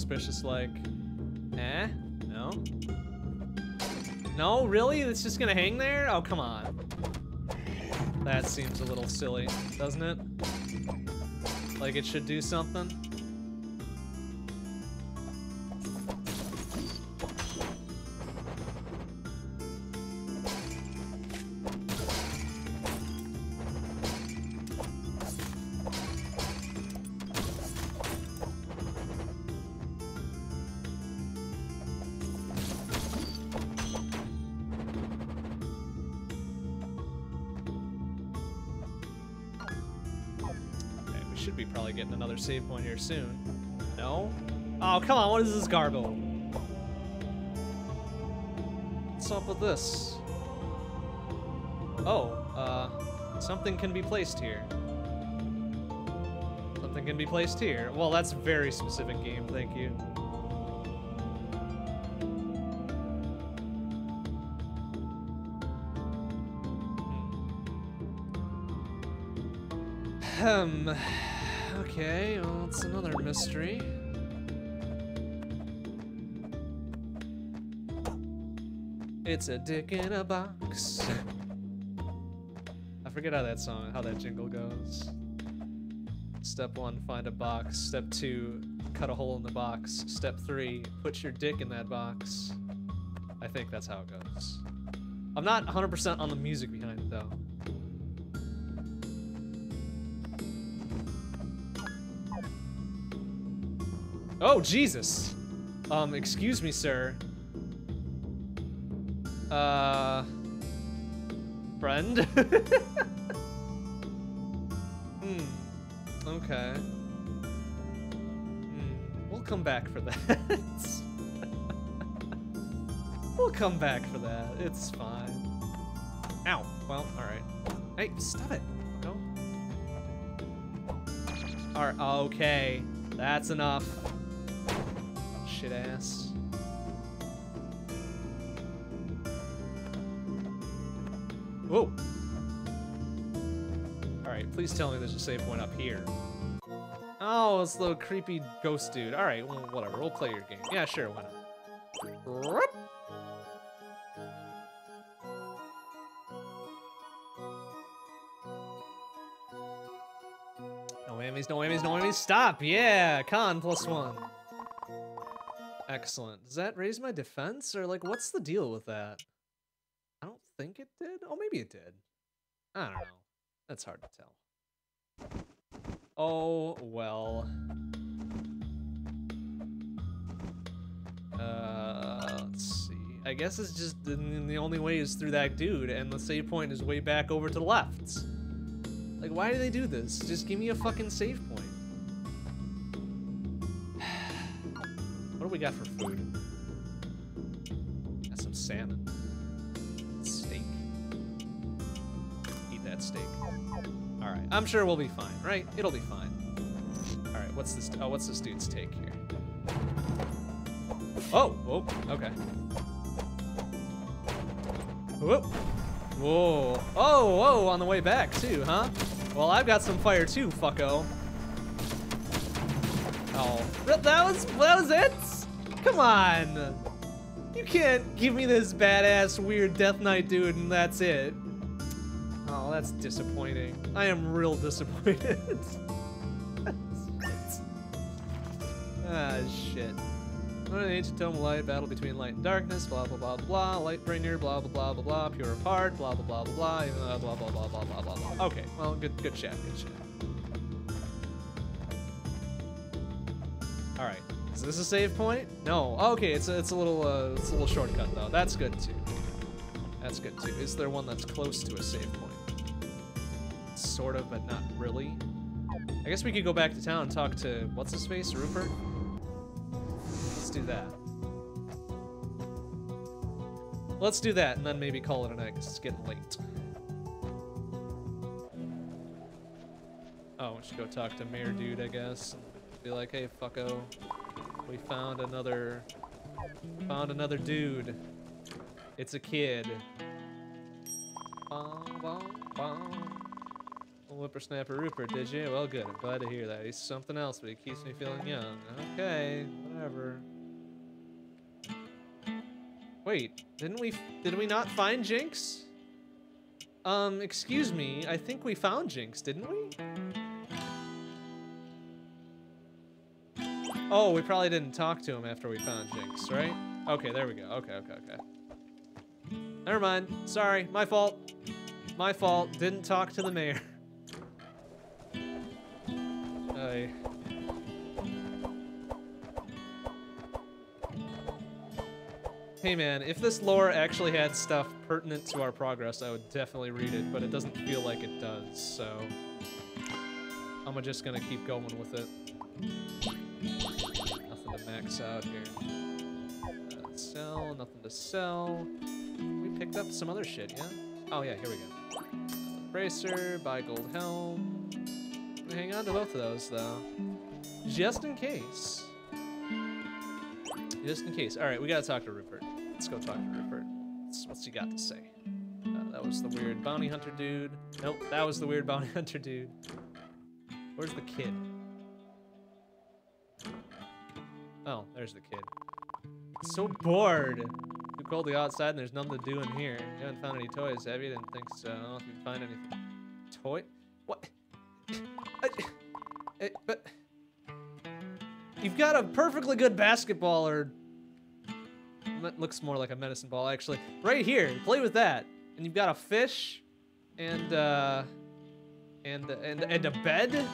S1: Suspicious like? Eh? No? No, really? It's just gonna hang there? Oh, come on. That seems a little silly, doesn't it? Like it should do something? Save point here soon. No? Oh, come on, what is this garbo? What's up with this? Oh, uh, something can be placed here. Something can be placed here. Well, that's very specific game, thank you. Hmm. Okay, well, it's another mystery. It's a dick in a box. I forget how that song, how that jingle goes. Step one, find a box. Step two, cut a hole in the box. Step three, put your dick in that box. I think that's how it goes. I'm not 100% on the music behind Oh, Jesus. Um, excuse me, sir. Uh... Friend? hmm. Okay. Hmm. We'll come back for that. we'll come back for that. It's fine. Ow. Well, alright. Hey, stop it. No. Alright, okay. That's enough shit ass. Whoa! Alright, please tell me there's a save point up here. Oh, it's little creepy ghost dude. Alright, well, whatever. We'll play your game. Yeah, sure, why not? No whammies, no whammies, no whammies. Stop! Yeah! Con plus one. Excellent. Does that raise my defense? Or, like, what's the deal with that? I don't think it did. Oh, maybe it did. I don't know. That's hard to tell. Oh, well. Uh, let's see. I guess it's just the, the only way is through that dude, and the save point is way back over to the left. Like, why do they do this? Just give me a fucking save point. Do we got for food? Got some salmon. Steak. Eat that steak. Alright, I'm sure we'll be fine, right? It'll be fine. Alright, what's this? Oh, what's this dude's take here? Oh, oh, okay. Whoop. Whoa. Oh, whoa, on the way back too, huh? Well, I've got some fire too, fucko. Oh, that was, that was it? Come on! You can't give me this badass weird Death Knight dude and that's it. Oh, that's disappointing. I am real disappointed. ah, shit. What an ancient tome of light, battle between light and darkness, blah blah blah blah, Lightbringer, blah blah blah blah blah, pure apart, blah blah blah blah blah, blah blah blah blah blah blah blah. Okay, well, good good chat, good chat. Is this a save point? No. Oh, okay, it's a, it's a little uh, it's a little shortcut though. That's good too. That's good too. Is there one that's close to a save point? Sort of, but not really. I guess we could go back to town and talk to what's his face, Rupert. Let's do that. Let's do that and then maybe call it a night because it's getting late. Oh, we should go talk to Mayor Dude, I guess. Be like, hey, fucko. We found another... Found another dude. It's a kid. Whippersnapper Rupert, did you? Well, good. I'm glad to hear that. He's something else, but he keeps me feeling young. Okay, whatever. Wait, didn't we, did we not find Jinx? Um, excuse me, I think we found Jinx, didn't we? Oh, we probably didn't talk to him after we found Jinx, right? Okay, there we go. Okay, okay, okay. Never mind. Sorry, my fault. My fault. Didn't talk to the mayor. Aye. Hey man, if this lore actually had stuff pertinent to our progress, I would definitely read it, but it doesn't feel like it does, so... I'm just gonna keep going with it. Nothing to max out here. Uh, sell, nothing to sell. We picked up some other shit, yeah? Oh yeah, here we go. Bracer, buy gold helm. We hang on to both of those, though. Just in case. Just in case. All right, we gotta talk to Rupert. Let's go talk to Rupert. What's, what's he got to say? Uh, that was the weird bounty hunter dude. Nope, that was the weird bounty hunter dude. Where's the kid? Oh, there's the kid. So bored. Too cold to go outside and there's nothing to do in here. You haven't found any toys, have you? Didn't think so. I don't know if you find anything. Toy? What? I, but you've got a perfectly good basketball or looks more like a medicine ball actually. Right here, play with that. And you've got a fish and uh and and and a bed.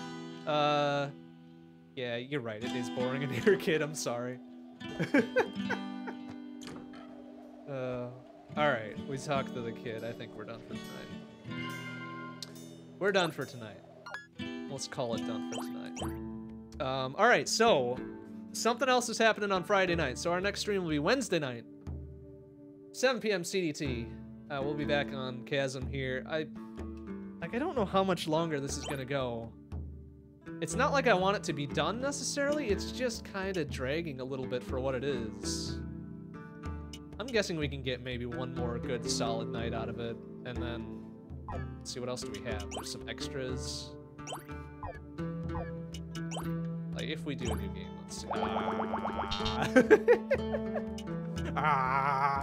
S1: Uh yeah, you're right. It is boring in here, kid. I'm sorry. uh all right, we talked to the kid. I think we're done for tonight. We're done for tonight. Let's call it done for tonight. Um, all right, so something else is happening on Friday night. So our next stream will be Wednesday night, 7 p.m. CDT. Uh, we'll be back on Chasm here. I like I don't know how much longer this is gonna go. It's not like I want it to be done necessarily. It's just kind of dragging a little bit for what it is. I'm guessing we can get maybe one more good solid night out of it, and then see what else do we have. There's some extras. Like if we do a new game, let's see. Ah.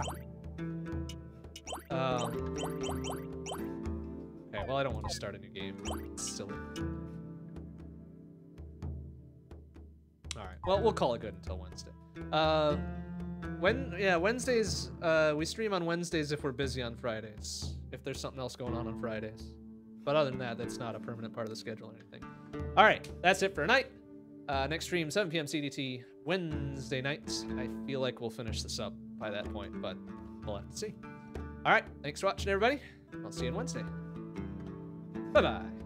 S1: ah. Um, okay, well, I don't want to start a new game. It's silly. Alright, well, we'll call it good until Wednesday. Uh, when, yeah, Wednesdays, uh, we stream on Wednesdays if we're busy on Fridays. If there's something else going on on Fridays. But other than that, that's not a permanent part of the schedule or anything. Alright, that's it for tonight. Uh, next stream, 7 p.m. CDT, Wednesday nights. I feel like we'll finish this up by that point, but we'll have to see. All right, thanks for watching, everybody. I'll see you on Wednesday. Bye-bye.